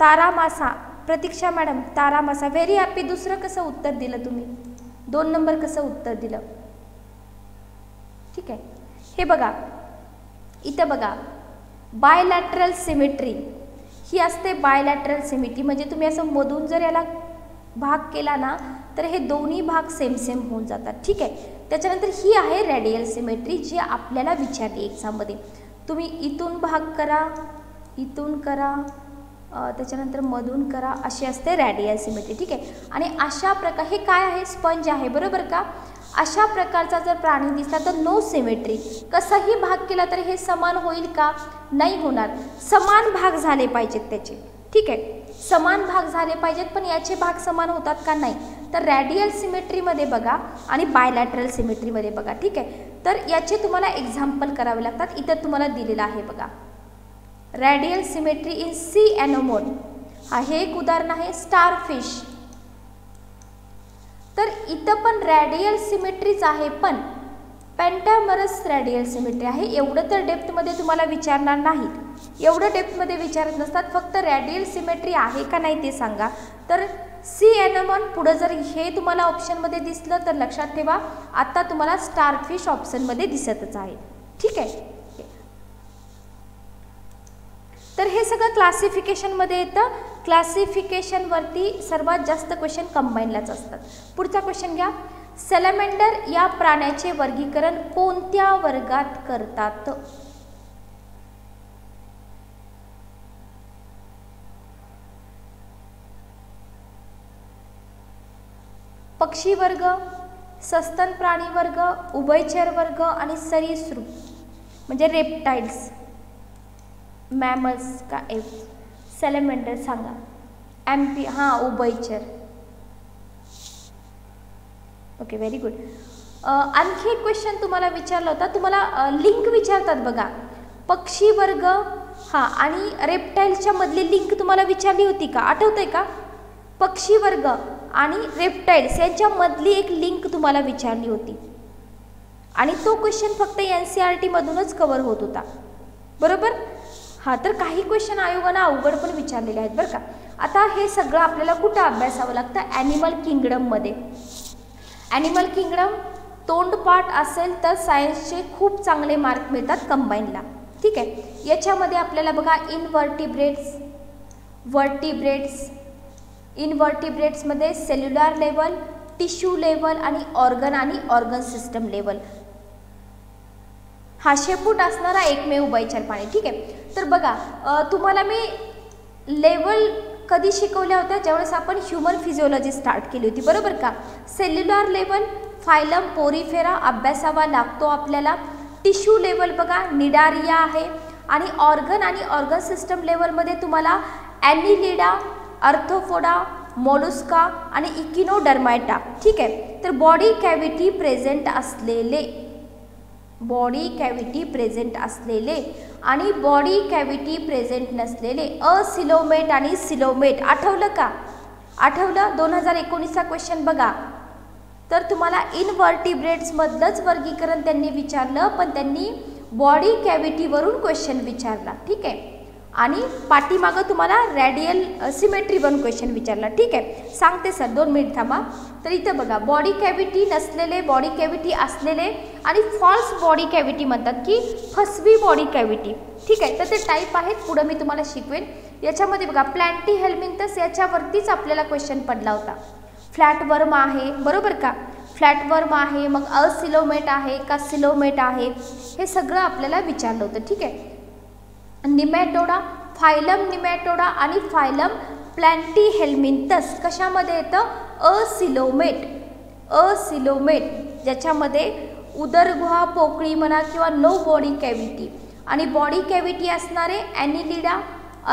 तारा मासा प्रतीक्षा मॅडम तारा असा व्हेरी हॅपी. दुसरं कसं उत्तर दिलं तुम्ही? दोन नंबर कसं उत्तर दिलं? ठीक आहे. हे बघा. इथं बघा. बायलॅटरल सिमेट्री ही असते बायलॅटरल सिमेट्री म्हणजे तुम्ही असं मधून जर याला भाग केला ना तर हे दोन्ही भाग सेम सेम होऊन जातात. ठीक आहे? त्याच्यानंतर ही आहे रॅडियल सिमेट्री जी आपल्याला विचारली एक्झाममध्ये तुम्ही इथून भाग करा इथून करा त्याच्यानंतर मधून करा अशी असते रॅडियल सिमेट्री ठीक आहे? आणि अशा प्रकार हे काय आहे? स्पंज आहे बरोबर का? अशा प्रकारचा जर प्राणी दिसला तर नो सिमेट्री कसाही भाग केला तर हे समान होईल का? नाही होणार. समान भाग झाले पाहिजेत त्याचे ठीक आहे? समान भाग झाले पाहिजेत पण याचे भाग समान होतात का नाही? तर रॅडियल सिमेट्रीमध्ये बघा आणि बायलॅटरल सिमेट्रीमध्ये बघा ठीक आहे? तर याचे तुम्हाला एक्झाम्पल करावे लागतात. इथं तुम्हाला दिलेलं आहे बघा. Radial symmetry in sea anemone हा हे एक उदाहरण आहे स्टार फिश तर इथं पण रॅडियल सिमेट्रीच आहे पण पेंटामरस रॅडियल सिमेट्री आहे. एवढं तर डेप्थमध्ये तुम्हाला विचारणार नाहीत. एवढं डेप्थमध्ये विचारत नसतात फक्त रॅडियल सिमेट्री आहे का नाही ते सांगा. तर सी एनमॉन पुढं जर हे तुम्हाला ऑप्शनमध्ये दिसलं तर लक्षात ठेवा आत्ता तुम्हाला स्टारफिश ऑप्शनमध्ये दिसतच आहे. ठीक आहे? तर हे सगळं क्लासिफिकेशनमध्ये येतं. क्लासिफिकेशनवरती सर्वात जास्त क्वेश्चन कंबाईनलाच असतात. पुढचा क्वेश्चन घ्या. सेलेमेंडर या प्राण्याचे वर्गीकरण कोणत्या वर्गात करतात? पक्षी वर्ग सस्तन प्राणी वर्ग उभयचर वर्ग आणि सरीसृप म्हणजे रेप्टाईल्स मॅमल्स का एफ सेलेमेंडर सांगा. एम्पी हां उभयचर ओके व्हेरी गुड आणखी एक क्वेश्चन तुम्हाला विचारला होता. तुम्हाला लिंक विचारतात बघा. पक्षी वर्ग हां आणि रेप्टाईल्सच्या मधली लिंक तुम्हाला विचारली होती का? आठवतंय का? पक्षी वर्ग आणि रेप्टाईल्स यांच्यामधली एक लिंक तुम्हाला विचारली होती. आणि तो क्वेश्चन फक्त एन सी आर टीमधूनच कवर होत होता. बरोबर? हां तर काही क्वेश्चन आयोगानं अवघड पण विचारलेले आहेत बरं का. आता हे सगळं आपल्याला कुठं अभ्यासावं लागतं? ॲनिमल किंगडममध्ये ॲनिमल किंगडम तोंडपाठ असेल तर सायन्सचे खूप चांगले मार्क मिळतात कंबाईनला ठीक आहे? याच्यामध्ये आपल्याला बघा इनवर्टिब्रेट्स वर्टिब्रेट्स इनवर्टिब्रेट्समध्ये सेल्युलर लेवल टिश्यू लेवल आणि ऑर्गन आणि ऑर्गन सिस्टम लेवल हा शेपूट असणारा एकमेव उभयचर पाणी ठीक आहे? तर बघा तुम्हाला मी लेवल कधी शिकवल्या होत्या? ज्यावेळेस आपण ह्युमन फिजिओलॉजी स्टार्ट केली होती. बरोबर का? सेल्युलर लेवल फायलम पोरीफेरा अभ्यासावा लागतो आपल्याला. टिश्यू लेवल बघा निडारिया आहे. आणि ऑर्गन आणि ऑर्गन सिस्टम लेवलमध्ये तुम्हाला ॲनिलिडा अर्थोफोडा मोलुस्का आणि इकिनोडर्मायटा ठीक आहे? तर बॉडी कॅव्हिटी प्रेझेंट असलेले बॉडी कॅव्हिटी प्रेझेंट असलेले आणि बॉडी कॅव्हिटी प्रेझेंट नसलेले असिलोमेट आणि सिलोमेट आठवलं का? आठवलं? दोन हजार एकोणीसचा क्वेश्चन बघा. तर तुम्हाला इनवर्टिब्रेट्समधलंच वर्गीकरण त्यांनी विचारलं पण त्यांनी बॉडी कॅव्हिटीवरून क्वेश्चन विचारला ठीक आहे? आणि पाठीमागं तुम्हाला रॅडियल सिमेट्रीवरून क्वेश्चन विचारला ठीक आहे? सांगते सर दोन मिनिट थांबा. तर इथं बघा बॉडी कॅव्हिटी नसलेले बॉडी कॅव्हिटी असलेले आणि फॉल्स बॉडी कॅव्हिटी म्हणतात की फसवी बॉडी कॅव्हिटी ठीक आहे तर ते टाईप आहेत पुढं मी तुम्हाला शिकवेन. याच्यामध्ये बघा प्लॅन्टी हेल्मिंथस याच्यावरतीच आपल्याला क्वेश्चन पडला होता. फ्लॅटवर्म आहे बरोबर का? फ्लॅटवर्म आहे मग असिलोमेट आहे का सिलोमेट आहे? हे सगळं आपल्याला विचारलं होतं ठीक आहे? निमॅटोडा फायलम निमॅटोडा आणि फायलम प्लॅन्टी हेल्मिंतस कशामध्ये येतं? असिलोमेट. असिलोमेट ज्याच्यामध्ये उदरगुहा पोकळी म्हणा किंवा नो बॉडी कॅव्हिटी आणि बॉडी कॅव्हिटी असणारे ॲनिलिडा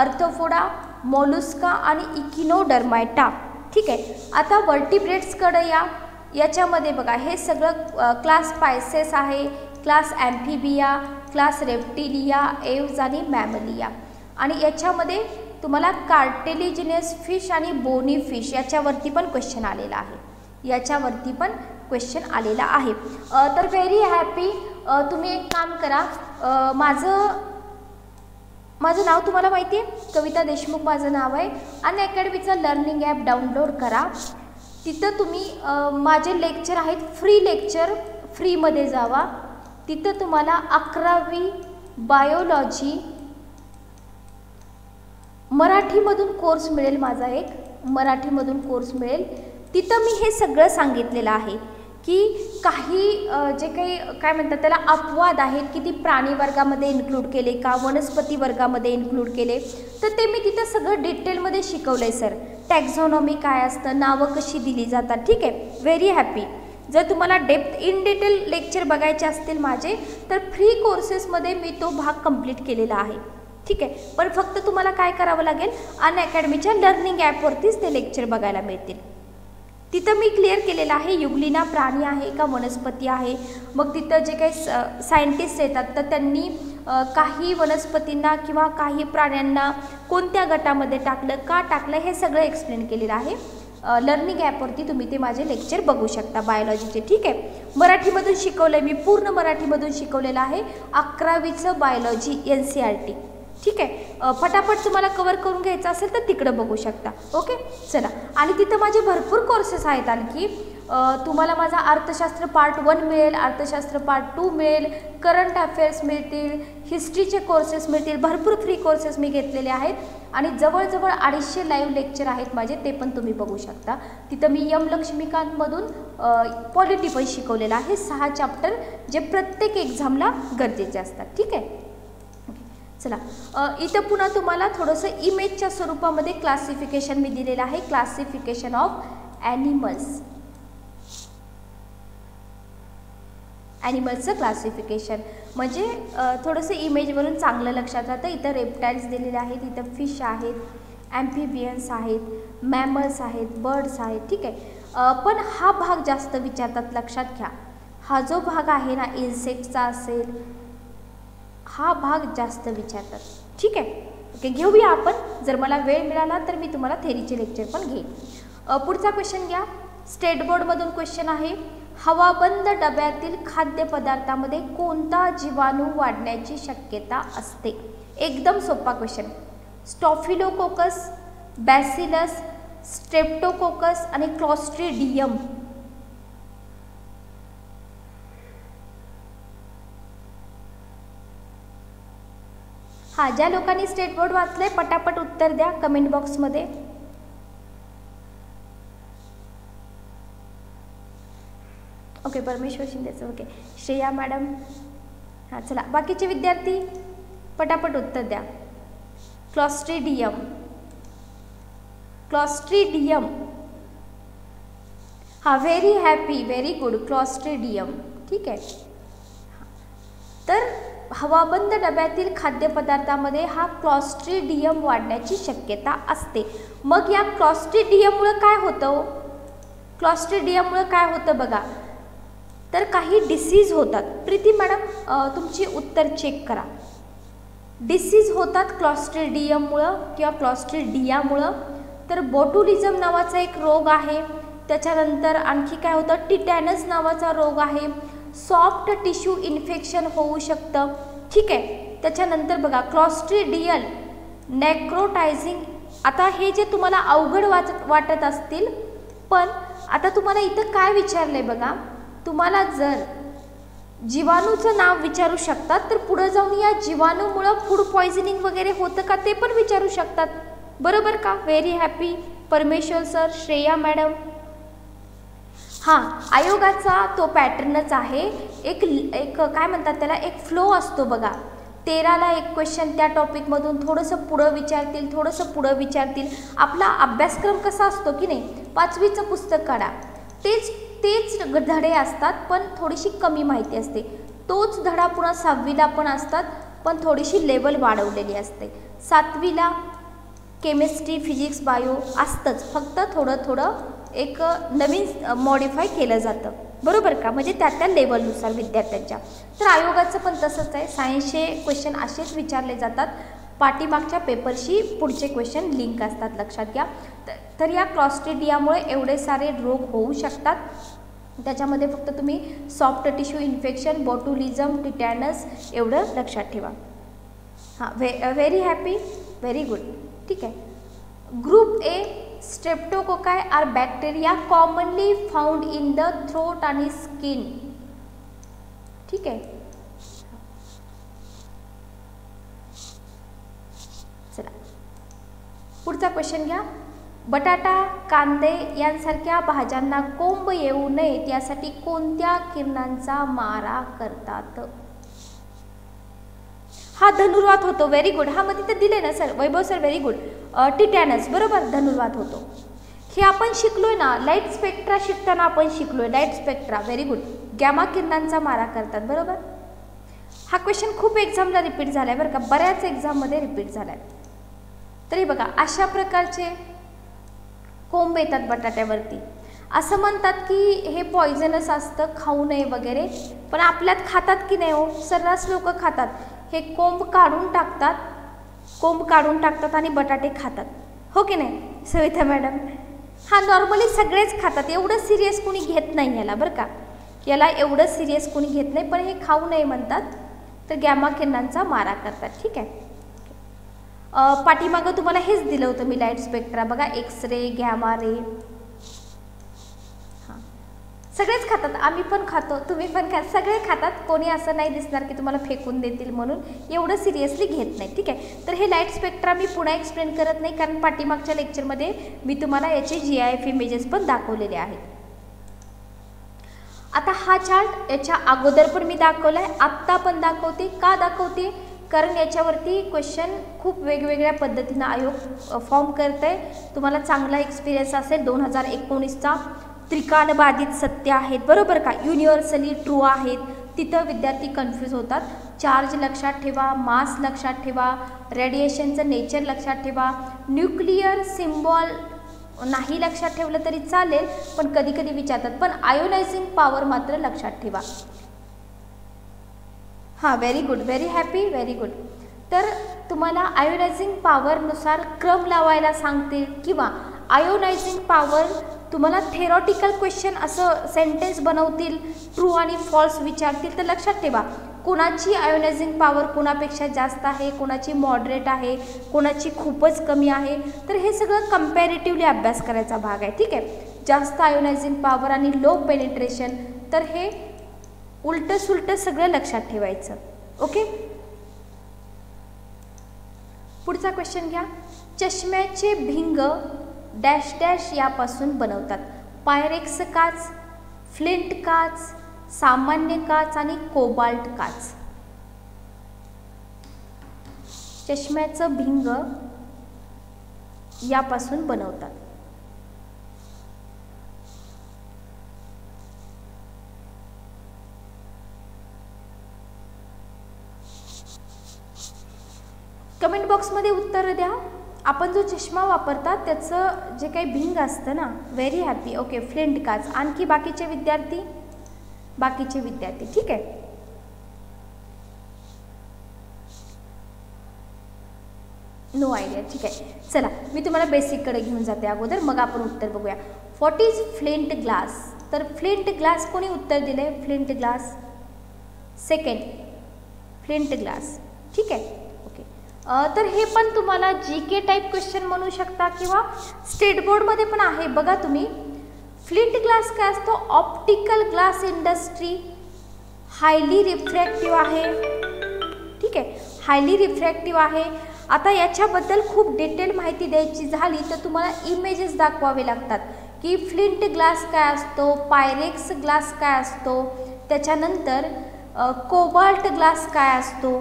अर्थोफोडा मोलुस्का आणि इकिनोडर्मायटा. ठीक? आहे आता वर्टिब्रेट्सकडे या. याच्यामध्ये बघा हे सगळं क्लास पायसेस आहे class Amphibia class Reptilia Aves आणि मॅमलिया आणि याच्यामध्ये तुम्हाला कार्टेलिजिनियस फिश आणि बोनी फिश याच्यावरती पण क्वेश्चन आलेला आहे. याच्यावरती पण क्वेश्चन आलेला आहे. तर व्हेरी हॅपी तुम्ही एक काम करा. माझं माझं नाव तुम्हाला माहिती आहे कविता देशमुख माझं नाव आहे. आणि अकॅडमीचं लर्निंग ॲप डाउनलोड करा. तिथं तुम्ही माझे लेक्चर आहेत. फ्री लेक्चर फ्रीमध्ये जावा. तिथं तुम्हाला अकरावी बायोलॉजी मराठीमधून कोर्स मिळेल माझा एक. मराठीमधून कोर्स मिळेल. तिथं मी हे सगळं सांगितलेलं आहे की काही जे काही काय म्हणतात त्याला अपवाद आहेत की ती प्राणी वर्गामध्ये इन्क्लूड केले का वनस्पती वर्गामध्ये इन्क्लूड केले तर ते मी तिथं सगळं डिटेलमध्ये शिकवलं आहे सर टॅक्झॉनॉमी काय असतं नावं कशी दिली जातात ठीक आहे? व्हेरी हॅपी जर तुम्हाला डेप्थ इन डिटेल लेक्चर बघायचे असतील माझे तर फ्री कोर्सेसमध्ये मी तो भाग कंप्लीट केलेला आहे. ठीक आहे. पण फक्त तुम्हाला काय करावं लागेल? अन अकॅडमीच्या लर्निंग ॲपवरतीच ते लेक्चर बघायला मिळतील. तिथं मी क्लिअर केलेलं आहे युगलिना प्राणी आहे का वनस्पती आहे? मग तिथं जे काही सायंटिस्ट येतात तर त्यांनी काही वनस्पतींना किंवा काही प्राण्यांना कोणत्या गटामध्ये टाकलं का टाकलं हे सगळं एक्सप्लेन केलेलं आहे. लर्निंग ॲपवरती तुम्ही ते माझे लेक्चर बघू शकता बायोलॉजीचे ठीक आहे? मराठीमधून शिकवलं आहे मी पूर्ण मराठीमधून शिकवलेलं आहे. अकरावीचं biology N C R T ठीक आहे. फटाफट तुम्हाला कवर करून घ्यायचं असेल तर तिकडं बघू शकता. ओके चला. आणि तिथं माझे भरपूर कोर्सेस आहेत आणखी. तुम्हाला माझा अर्थशास्त्र पार्ट वन मिळेल अर्थशास्त्र पार्ट टू मिळेल करंट अफेअर्स मिळतील हिस्ट्रीचे कोर्सेस मिळतील भरपूर फ्री कोर्सेस मी घेतलेले आहेत. आणि जवळजवळ अडीचशे लाईव्ह लेक्चर आहेत माझे ते पण तुम्ही बघू शकता. तिथं मी यम लक्ष्मीकांतमधून पॉलिटी पण शिकवलेलं आहे. सहा चॅप्टर जे प्रत्येक एक्झामला गरजेचे असतात. ठीक आहे? चला. इथं पुन्हा तुम्हाला थोडंसं इमेजच्या स्वरूपामध्ये क्लासिफिकेशन मी दिलेलं आहे. क्लासिफिकेशन ऑफ ॲनिमल्स ॲनिमल्सचं क्लासिफिकेशन म्हणजे थोडंसं इमेजवरून चांगलं लक्षात राहतं. इथं रेप्टाईल्स दिलेले आहेत. इथं फिश आहेत. ॲम्फिबियन्स आहेत. मॅमल्स आहेत. बर्ड्स आहेत. ठीक आहे. पण हा भाग जास्त विचारतात लक्षात घ्या. हा जो भाग आहे ना इन्सेक्टचा असेल हा भाग जास्त विचारतात. ठीक आहे? ओके घेऊया आपण. जर मला वेळ मिळाला तर मी तुम्हाला थेरीचे लेक्चर पण घेईन. पुढचा क्वेश्चन घ्या. स्टेट बोर्डमधून क्वेश्चन आहे. हवाबंद डब्यातील खाद्यपदार्थामध्ये कोणता जीवाणू वाढण्याची शक्यता असते? एकदम सोपा क्वेश्चन स्टॉफिलोकोकस बॅसिलस स्ट्रेप्टोकोकस आणि क्लॉस्ट्रिडियम हां ज्या लोकांनी स्टेट बोर्ड वाचले पटापट उत्तर द्या कमेंट बॉक्समध्ये ओके परमेश्वर शिंदेचं ओके श्रेया मॅडम हां चला. बाकीचे विद्यार्थी पटापट उत्तर द्या. क्लॉस्ट्रिडियम क्लॉस्ट्रिडियम हां very happy very good clostridium ठीक आहे. तर हवाबंद डब्यातील खाद्यपदार्थामध्ये हा क्लॉस्ट्रिडियम वाढण्याची शक्यता असते. मग या क्लॉस्ट्रिडियममुळं काय होतं हो? क्लॉस्ट्रिडियममुळं काय होतं बघा. तर काही डिसीज होतात. प्रीती मॅडम तुमची उत्तर चेक करा. डिसीज होतात क्लॉस्ट्रिडियममुळं किंवा क्लॉस्ट्रिडियामुळं तर बोटुलिझम नावाचा एक रोग आहे. त्याच्यानंतर आणखी काय होतं? टिटॅनस नावाचा रोग आहे. सॉफ्ट टिश्यू इन्फेक्शन होऊ शकतं. ठीक आहे? त्याच्यानंतर बघा क्लॉस्ट्रिडियल नेक्रोटायझिंग आता हे जे तुम्हाला अवघड वाच वाटत असतील पण आता तुम्हाला इथं काय विचारलं आहे बघा? तुम्हाला जर जीवाणूचं नाव विचारू शकतात तर पुढं जाऊन या जीवाणूमुळं फूड पॉयझनिंग वगैरे होतं का ते पण विचारू शकतात. बरोबर का? Very happy Parameshwar sir Shreya madam. हां आयोगाचा तो पॅटर्नच आहे. एक एक काय म्हणतात त्याला एक फ्लो असतो बघा. तेराला एक क्वेश्चन त्या टॉपिकमधून थोडंसं पुढं विचारतील थोडंसं पुढं विचारतील. आपला अभ्यासक्रम कसा असतो की नाही पाचवीचं पुस्तक काढा. तेच तेच धडे असतात पण थोडीशी कमी माहिती असते. तोच धडा पुन्हा सहावीला पण असतात पण थोडीशी लेवल वाढवलेली असते. सातवीला केमिस्ट्री फिजिक्स बायो असतंच. फक्त थोडं थोडं एक नवीन मॉडिफाय केलं जातं. बरोबर का? म्हणजे त्या त्या लेवलनुसार विद्यार्थ्यांच्या. तर आयोगाचं पण तसंच आहे. सायन्सचे क्वेश्चन असेच विचारले जातात. पाठीमागच्या पेपरशी पुढचे क्वेश्चन लिंक असतात लक्षात घ्या. तर या क्रॉस्टेडियामुळे एवढे सारे रोग होऊ शकतात. त्याच्यामध्ये फक्त तुम्ही soft tissue infection botulism tetanus एवढं लक्षात ठेवा. हां व्हे व्हेरी हॅपी व्हेरी गुड ठीक आहे. Group A streptococci are bacteria commonly found in the throat आणि स्किन ठीक आहे? चला. पुढचा क्वेश्चन घ्या. बटाटा कांदे यांसारख्या भाज्यांना कोंब येऊ नयेत यासाठी कोणत्या किरणांचा मारा करतात? हा धनुर्वात होतो. व्हेरी गुड हा मध्ये तर दिले ना sir Vaibhav sir very good tetanus बरोबर? धनुर्वात होतो. हे आपण शिकलोय ना लाइट स्पेक्ट्रा शिकताना आपण शिकलोय. Light spectra very good gamma किरणांचा मारा करतात. बरोबर? हा क्वेश्चन खूप एक्झामला रिपीट झाला आहे बरं का. बऱ्याच एक्झाममध्ये रिपीट झाला आहे तरी बघा अशा प्रकारचे कोंब येतात बटाट्यावरती. असं म्हणतात की हे पॉयझनस असतं खाऊ नये वगैरे. पण आपल्यात खातात की नाही हो? सर्रास लोक खातात. हे कोंब काढून टाकतात. कोंब काढून टाकतात आणि बटाटे खातात. हो की नाही सविता मॅडम? हा नॉर्मली सगळेच खातात. एवढं सिरियस कोणी घेत नाही याला बरं का? याला एवढं सिरियस कोणी घेत नाही पण हे खाऊ नये म्हणतात. तर गॅमा किरणांचा मारा करतात. ठीक आहे? पाठीमागं तुम्हाला हेच दिलं होतं मी लाइट स्पेक्ट्रा बघा एक्स रे गॅमा रे सगळेच खातात आम्ही पण खातो तुम्ही पण खा सगळे खातात. कोणी असं नाही दिसणार की तुम्हाला फेकून देतील म्हणून. एवढं सिरियसली घेत नाही ठीक आहे? तर हे लाइट स्पेक्ट्रा मी पुन्हा एक्सप्लेन करत नाही कारण पाठीमागच्या लेक्चरमध्ये मी तुम्हाला याचे जी आय एफ इमेजेस पण दाखवलेले आहेत. आता हा चार्ट याच्या अगोदर पण मी दाखवला आहे आत्ता पण दाखवते. का दाखवते? कारण याच्यावरती क्वेश्चन खूप वेगवेगळ्या पद्धतीनं आयोग फॉर्म करत आहे तुम्हाला चांगला एक्सपिरियन्स असेल दोन हजार एकोणीसचा. त्रिकालबाधित सत्य आहेत. बरोबर का? युनिव्हर्सली ट्रू आहेत. तिथं विद्यार्थी कन्फ्यूज होतात. चार्ज लक्षात ठेवा मास लक्षात ठेवा रेडिएशनचं नेचर लक्षात ठेवा. न्यूक्लिअर सिम्बॉल नाही लक्षात ठेवलं तरी चालेल पण कधी कधी विचारतात. पण आयोनायझिंग पॉवर मात्र लक्षात ठेवा. हां very good very happy very good तर तुम्हाला आयोनायझिंग पॉवरनुसार क्रम लावायला सांगते किंवा आयोनायझिंग पॉवर तुम्हाला थेरॉटिकल क्वेश्चन असं सेंटेन्स बनवतील ट्रू आणि फॉल्स विचारतील तर लक्षात ठेवा. कोणाची आयोनायझिंग पॉवर कोणापेक्षा जास्त आहे कोणाची मॉडरेट आहे कोणाची खूपच कमी आहे? तर हे सगळं कम्पॅरेटिव्हली अभ्यास करायचा भाग आहे ठीक आहे? जास्त आयोनायझिंग पॉवर आणि लो पेनिट्रेशन तर हे उलटं सुलटं सगळं लक्षात ठेवायचं ओके? पुढचा क्वेश्चन घ्या. चष्म्याचे भिंग डॅश डॅश यापासून बनवतात. पायरेक्स काच फ्लिंट काच सामान्य काच आणि कोबाल्ट काच. चष्म्याचं भिंग यापासून बनवतात. कमेंट बॉक्समध्ये उत्तर द्या. आपण जो चष्मा वापरतात त्याचं जे काही भिंग असतं ना व्हेरी हॅपी ओके फ्लिंट काच. आणखी बाकीचे विद्यार्थी? बाकीचे विद्यार्थी. ठीक आहे. नो आयडिया ठीक आहे. चला मी तुम्हाला बेसिककडे घेऊन जाते अगोदर. मग आपण उत्तर बघूया. व्हॉट इज फ्लिंट ग्लास तर फ्लिंट ग्लास कोणी उत्तर दिलं आहे flint glass second flint glass ठीक आहे. तर हे पण तुम्हाला जी के टाईप क्वेश्चन म्हणू शकता किंवा स्टेट बोर्डमध्ये पण आहे बघा तुम्ही. फ्लिंट ग्लास काय असतो? Optical glass industry highly refractive आहे. ठीक आहे? हायली रिफ्रॅक्टिव्ह आहे. आता याच्याबद्दल खूप डिटेल माहिती द्यायची झाली तर तुम्हाला इमेजेस दाखवावे लागतात. की फ्लिंट ग्लास काय असतो? पायरेक्स ग्लास काय असतो? त्याच्यानंतर कोबाल्ट ग्लास काय असतो?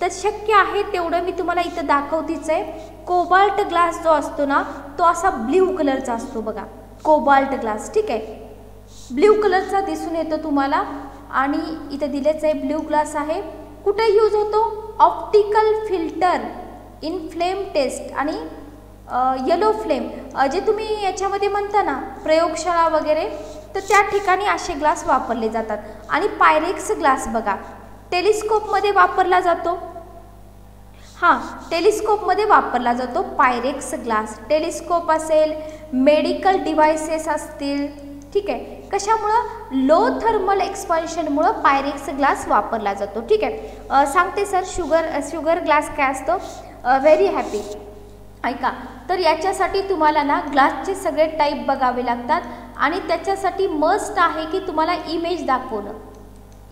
तर शक्य आहे तेवढं मी तुम्हाला इथं दाखवतीच आहे. कोबाल्ट ग्लास जो असतो ना तो असा ब्ल्यू कलरचा असतो बघा. कोबाल्ट ग्लास ठीक आहे? ब्ल्यू कलरचा दिसून येतो तुम्हाला. आणि इथं दिलेच आहे ब्ल्यू ग्लास आहे. कुठे यूज होतो? Optical filter in flame test आणि येलो फ्लेम जे तुम्ही याच्यामध्ये म्हणता ना प्रयोगशाळा वगैरे तर त्या ठिकाणी असे ग्लास वापरले जातात. आणि पायरेक्स ग्लास बघा. टेलिस्कोपमध्ये वापरला जातो. हां टेलिस्कोपमध्ये वापरला जातो पायरेक्स ग्लास. टेलिस्कोप असेल मेडिकल डिव्हायसेस असतील ठीक आहे. कशामुळं? लो थर्मल एक्सपान्शनमुळं पायरेक्स ग्लास वापरला जातो ठीक आहे. सांगते सर शुगर शुगर ग्लास काय असतो? व्हेरी हॅपी ऐका तर याच्यासाठी तुम्हाला ना ग्लासचे सगळे टाईप बघावे लागतात आणि त्याच्यासाठी मस्ट आहे की तुम्हाला इमेज दाखवणं.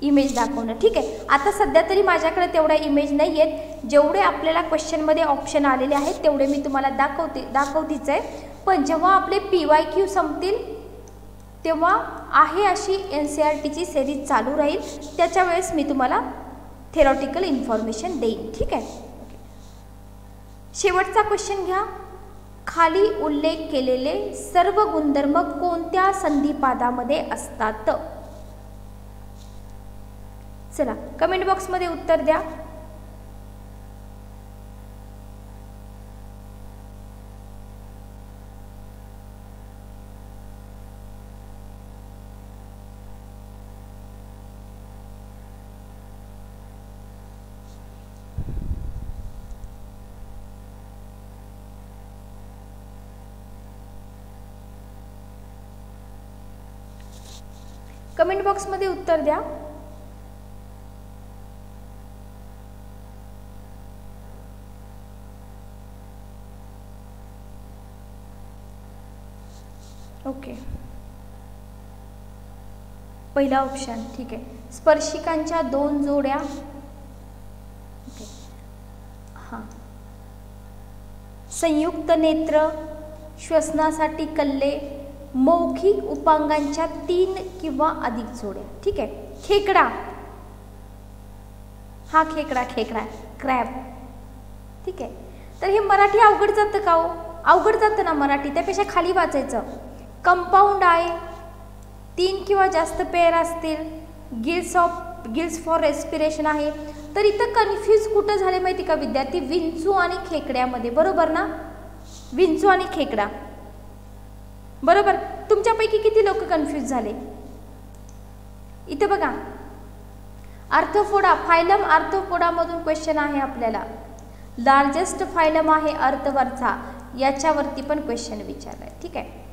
इमेज दाखवणं. ठीक आहे? आता सध्या तरी माझ्याकडे तेवढ्या इमेज नाही आहेत जेवढे आपल्याला क्वेश्चनमध्ये ऑप्शन आलेले आहेत तेवढे मी तुम्हाला दाखवते दाखवतीच आहे पण जेव्हा आपले पी वाय क्यू संपतील तेव्हा आहे अशी एन सी आर टीची सिरीज चालू राहील. त्याच्या वेळेस मी तुम्हाला थेरॉटिकल इन्फॉर्मेशन देईन. ठीक आहे? शेवटचा क्वेश्चन घ्या. खाली उल्लेख केलेले सर्व गुणधर्म कोणत्या संधिपादामध्ये असतात? चला कमेंट बॉक्समध्ये उत्तर द्या. कमेंट बॉक्समध्ये उत्तर द्या. ओके. पहिला ऑप्शन ठीक आहे. स्पर्शिकांच्या दोन जोड्या. ओके. हां. संयुक्त नेत्र श्वसनासाठी कल्ले मौखिक उपांगांच्या तीन किंवा अधिक जोड्या. ठीक आहे. खेकडा. हा खेकडा खेकडा. क्रॅब ठीक आहे. तर हे मराठी अवघड जातं का हो? अवघड जातं ना मराठी? त्यापेक्षा खाली वाचायचं. कंपाऊंड आहे. तीन किंवा जास्त पेअर असतील. Gills of gills for respiration आहे. तर इथं कन्फ्यूज कुठं झाले माहिती का विद्यार्थी? विंचू आणि खेकड्यामध्ये. बरोबर ना? विंचू आणि खेकडा. बरोबर? तुमच्यापैकी किती लोक कन्फ्यूज झाले? इथं बघा. अर्थफोडा फायलम अर्थफोडामधून क्वेश्चन आहे आपल्याला. लार्जेस्ट फायलम आहे अर्थवरचा. याच्यावरती पण क्वेश्चन विचारलाय. ठीक आहे?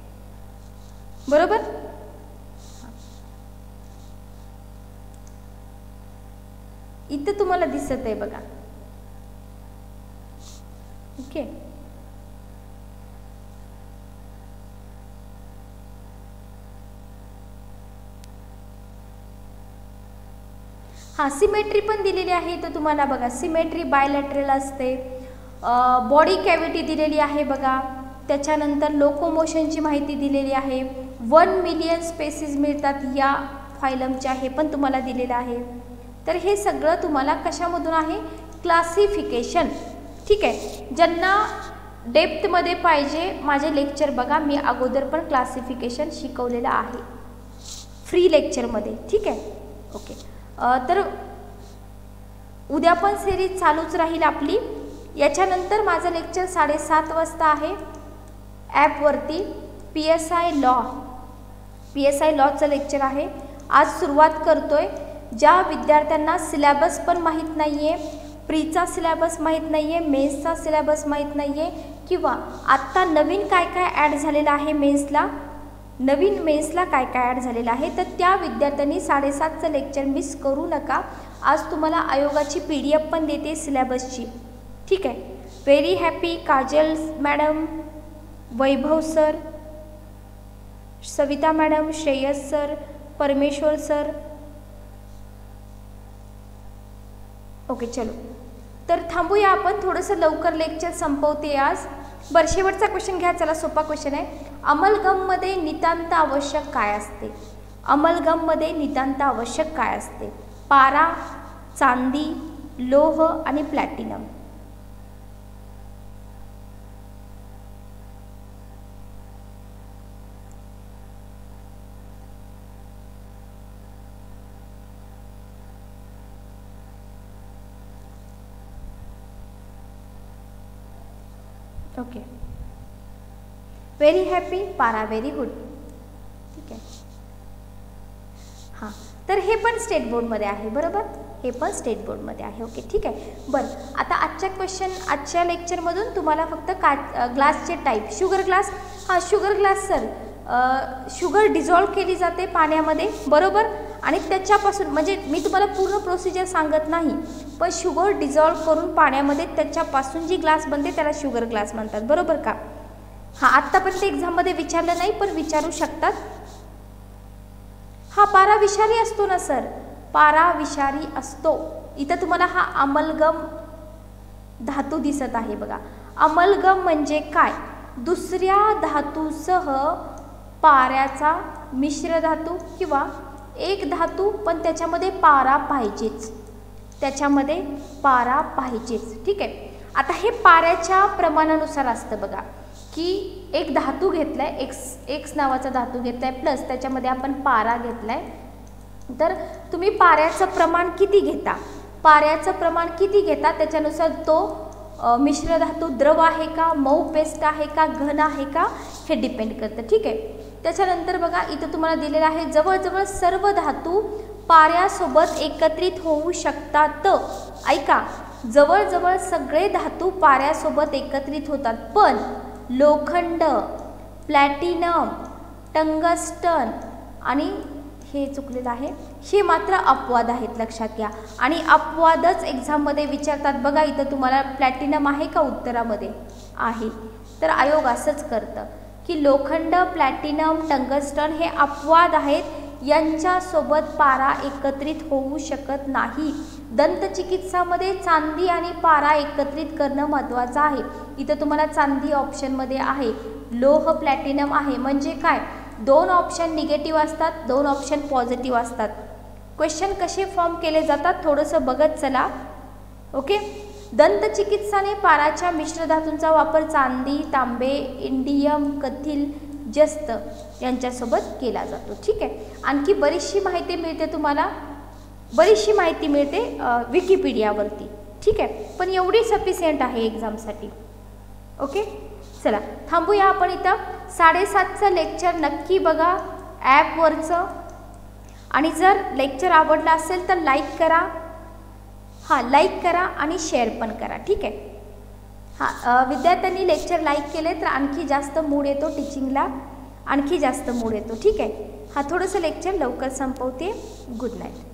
बरोबर? इथं तुम्हाला दिसत आहे बघा. ओके? हा सिमेट्री पण दिलेली आहे तर तुम्हाला बघा. सिमेट्री बायलॅटरल असते. बॉडी कॅव्हिटी दिलेली आहे बघा. त्याच्यानंतर लोकोमोशनची माहिती दिलेली आहे. वन मिलियन स्पेसेस मिळतात या फायलमच्या हे पण तुम्हाला दिलेलं आहे. तर हे सगळं तुम्हाला कशामधून आहे? क्लासिफिकेशन. ठीक आहे. ज्यांना डेप्थमध्ये पाहिजे माझे लेक्चर बघा मी अगोदर पण क्लासिफिकेशन शिकवलेलं आहे. फ्री लेक्चरमध्ये. ठीक आहे? ओके. तर उद्या पण सिरीज चालूच राहील आपली. याच्यानंतर माझं लेक्चर साडेसात वाजता आहे. ॲपवरती P S I law P S I लॉचं lecture आहे. आज सुरुवात आहे ज्या विद्यार्थ्यांना सिलॅबस पण माहीत नाही आहे प्रीचा सिलॅबस माहीत नाही आहे मेन्सचा सिलॅबस माहीत नाही आहे किंवा आत्ता नवीन काय काय ॲड झालेलं आहे मेन्सला नवीन मेन्सला काय काय ॲड झालेलं आहे तर त्या विद्यार्थ्यांनी साडेसातचं लेक्चर मिस करू नका. आज तुम्हाला आयोगाची पी डी एफ पण देते सिलॅबसची ठीक आहे. Very happy Kajal madam Vaibhav sir Savita madam Shreyas sir Parameshwar sir. Okay चलो. तर थांबूया आपण. थोडंसं लवकर लेक्चर संपवते आज. बरं शेवटचा क्वेश्चन घ्या. चला सोपा क्वेश्चन आहे. अमलगममध्ये नितांत आवश्यक काय असते? अमलगममध्ये नितांत आवश्यक काय असते? पारा चांदी लोह आणि प्लॅटिनम ओके व्हेरी हॅपी पारा व्हेरी गुड ठीक आहे. हां. तर हे पण स्टेट बोर्डमध्ये आहे बरोबर? हे पण स्टेट बोर्डमध्ये आहे. ओके ठीक आहे. बरं. आता आजच्या क्वेश्चन आजच्या लेक्चरमधून तुम्हाला फक्त का ग्लासचे टाईप शुगर ग्लास हां sugar glass sir sugar dissolve केली जाते पाण्यामध्ये बरोबर? आणि त्याच्यापासून म्हणजे मी तुम्हाला पूर्ण प्रोसिजर सांगत नाही. पण शुगर डिझॉल्व करून पाण्यामध्ये त्याच्यापासून जी ग्लास बनते त्याला शुगर ग्लास म्हणतात. बरोबर का? हां आत्तापर्यंत एक्झाममध्ये विचारलं नाही पण विचारू शकतात. हा पारा विषारी असतो ना सर? पारा विषारी असतो. इथं तुम्हाला हा अमलगम धातू दिसत आहे बघा. अमलगम म्हणजे काय? दुसऱ्या धातूसह पाऱ्याचा मिश्र धातू किंवा एक धातू पण त्याच्यामध्ये पारा पाहिजेच. त्याच्यामध्ये पारा पाहिजेच. ठीक आहे? आता हे पाऱ्याच्या प्रमाणानुसार असतं बघा की एक धातू घेतला आहे एक्स एक्स नावाचा धातू घेतला आहे प्लस त्याच्यामध्ये आपण पारा घेतला आहे तर तुम्ही पाऱ्याचं प्रमाण किती घेता? पाऱ्याचं प्रमाण किती घेता? त्याच्यानुसार तो मिश्र धातू द्रव आहे का मऊ पेस्ट आहे का घन आहे का हे डिपेंड करतं. ठीक आहे? त्याच्यानंतर बघा इथं तुम्हाला दिलेलं आहे जवळजवळ सर्व धातू पाऱ्यासोबत एकत्रित होऊ शकतात. ऐका जवळजवळ सगळे धातू पाऱ्यासोबत एकत्रित होतात पण लोखंड प्लॅटिनम टंगस्टन आणि हे चुकलेलं आहे हे मात्र अपवाद आहेत लक्षात घ्या. आणि अपवादच एक्झाममध्ये विचारतात बघा इथं तुम्हाला प्लॅटिनम आहे का? उत्तरामध्ये आहे. तर आयोग असंच करतं की लोखंड प्लॅटिनम टंगस्टन हे अपवाद आहेत यांच्यासोबत पारा एकत्रित होऊ शकत नाही. दंतचिकित्सामध्ये चांदी आणि पारा एकत्रित करणं महत्त्वाचं आहे. इथं तुम्हाला चांदी ऑप्शनमध्ये आहे. लोह प्लॅटिनम आहे. म्हणजे काय? दोन ऑप्शन निगेटिव्ह असतात दोन ऑप्शन पॉझिटिव्ह असतात. क्वेश्चन कसे फॉर्म केले जातात थोडंसं बघत चला. ओके? दंतचिकित्साने पाराच्या मिश्रधातूंचा वापर चांदी तांबे इंडियम कथिल जस्त यांच्यासोबत केला जातो. ठीक आहे? आणखी बरीचशी माहिती मिळते तुम्हाला? बरीचशी माहिती मिळते विकिपीडियावरती ठीक आहे? पण एवढी सफिशियंट आहे एक्झामसाठी ओके? चला थांबूया आपण इथं. साडेसातचं लेक्चर नक्की बघा ॲपवरचं आणि जर लेक्चर आवडलं असेल तर लाईक करा. हां लाईक करा आणि शेअर पण करा. ठीक आहे? हां विद्यार्थ्यांनी लेक्चर लाईक केले तर आणखी जास्त मूड येतो टीचिंगला आणखी जास्त मूड येतो ठीक आहे? हा थोडंसं लेक्चर लवकर संपवते. Good night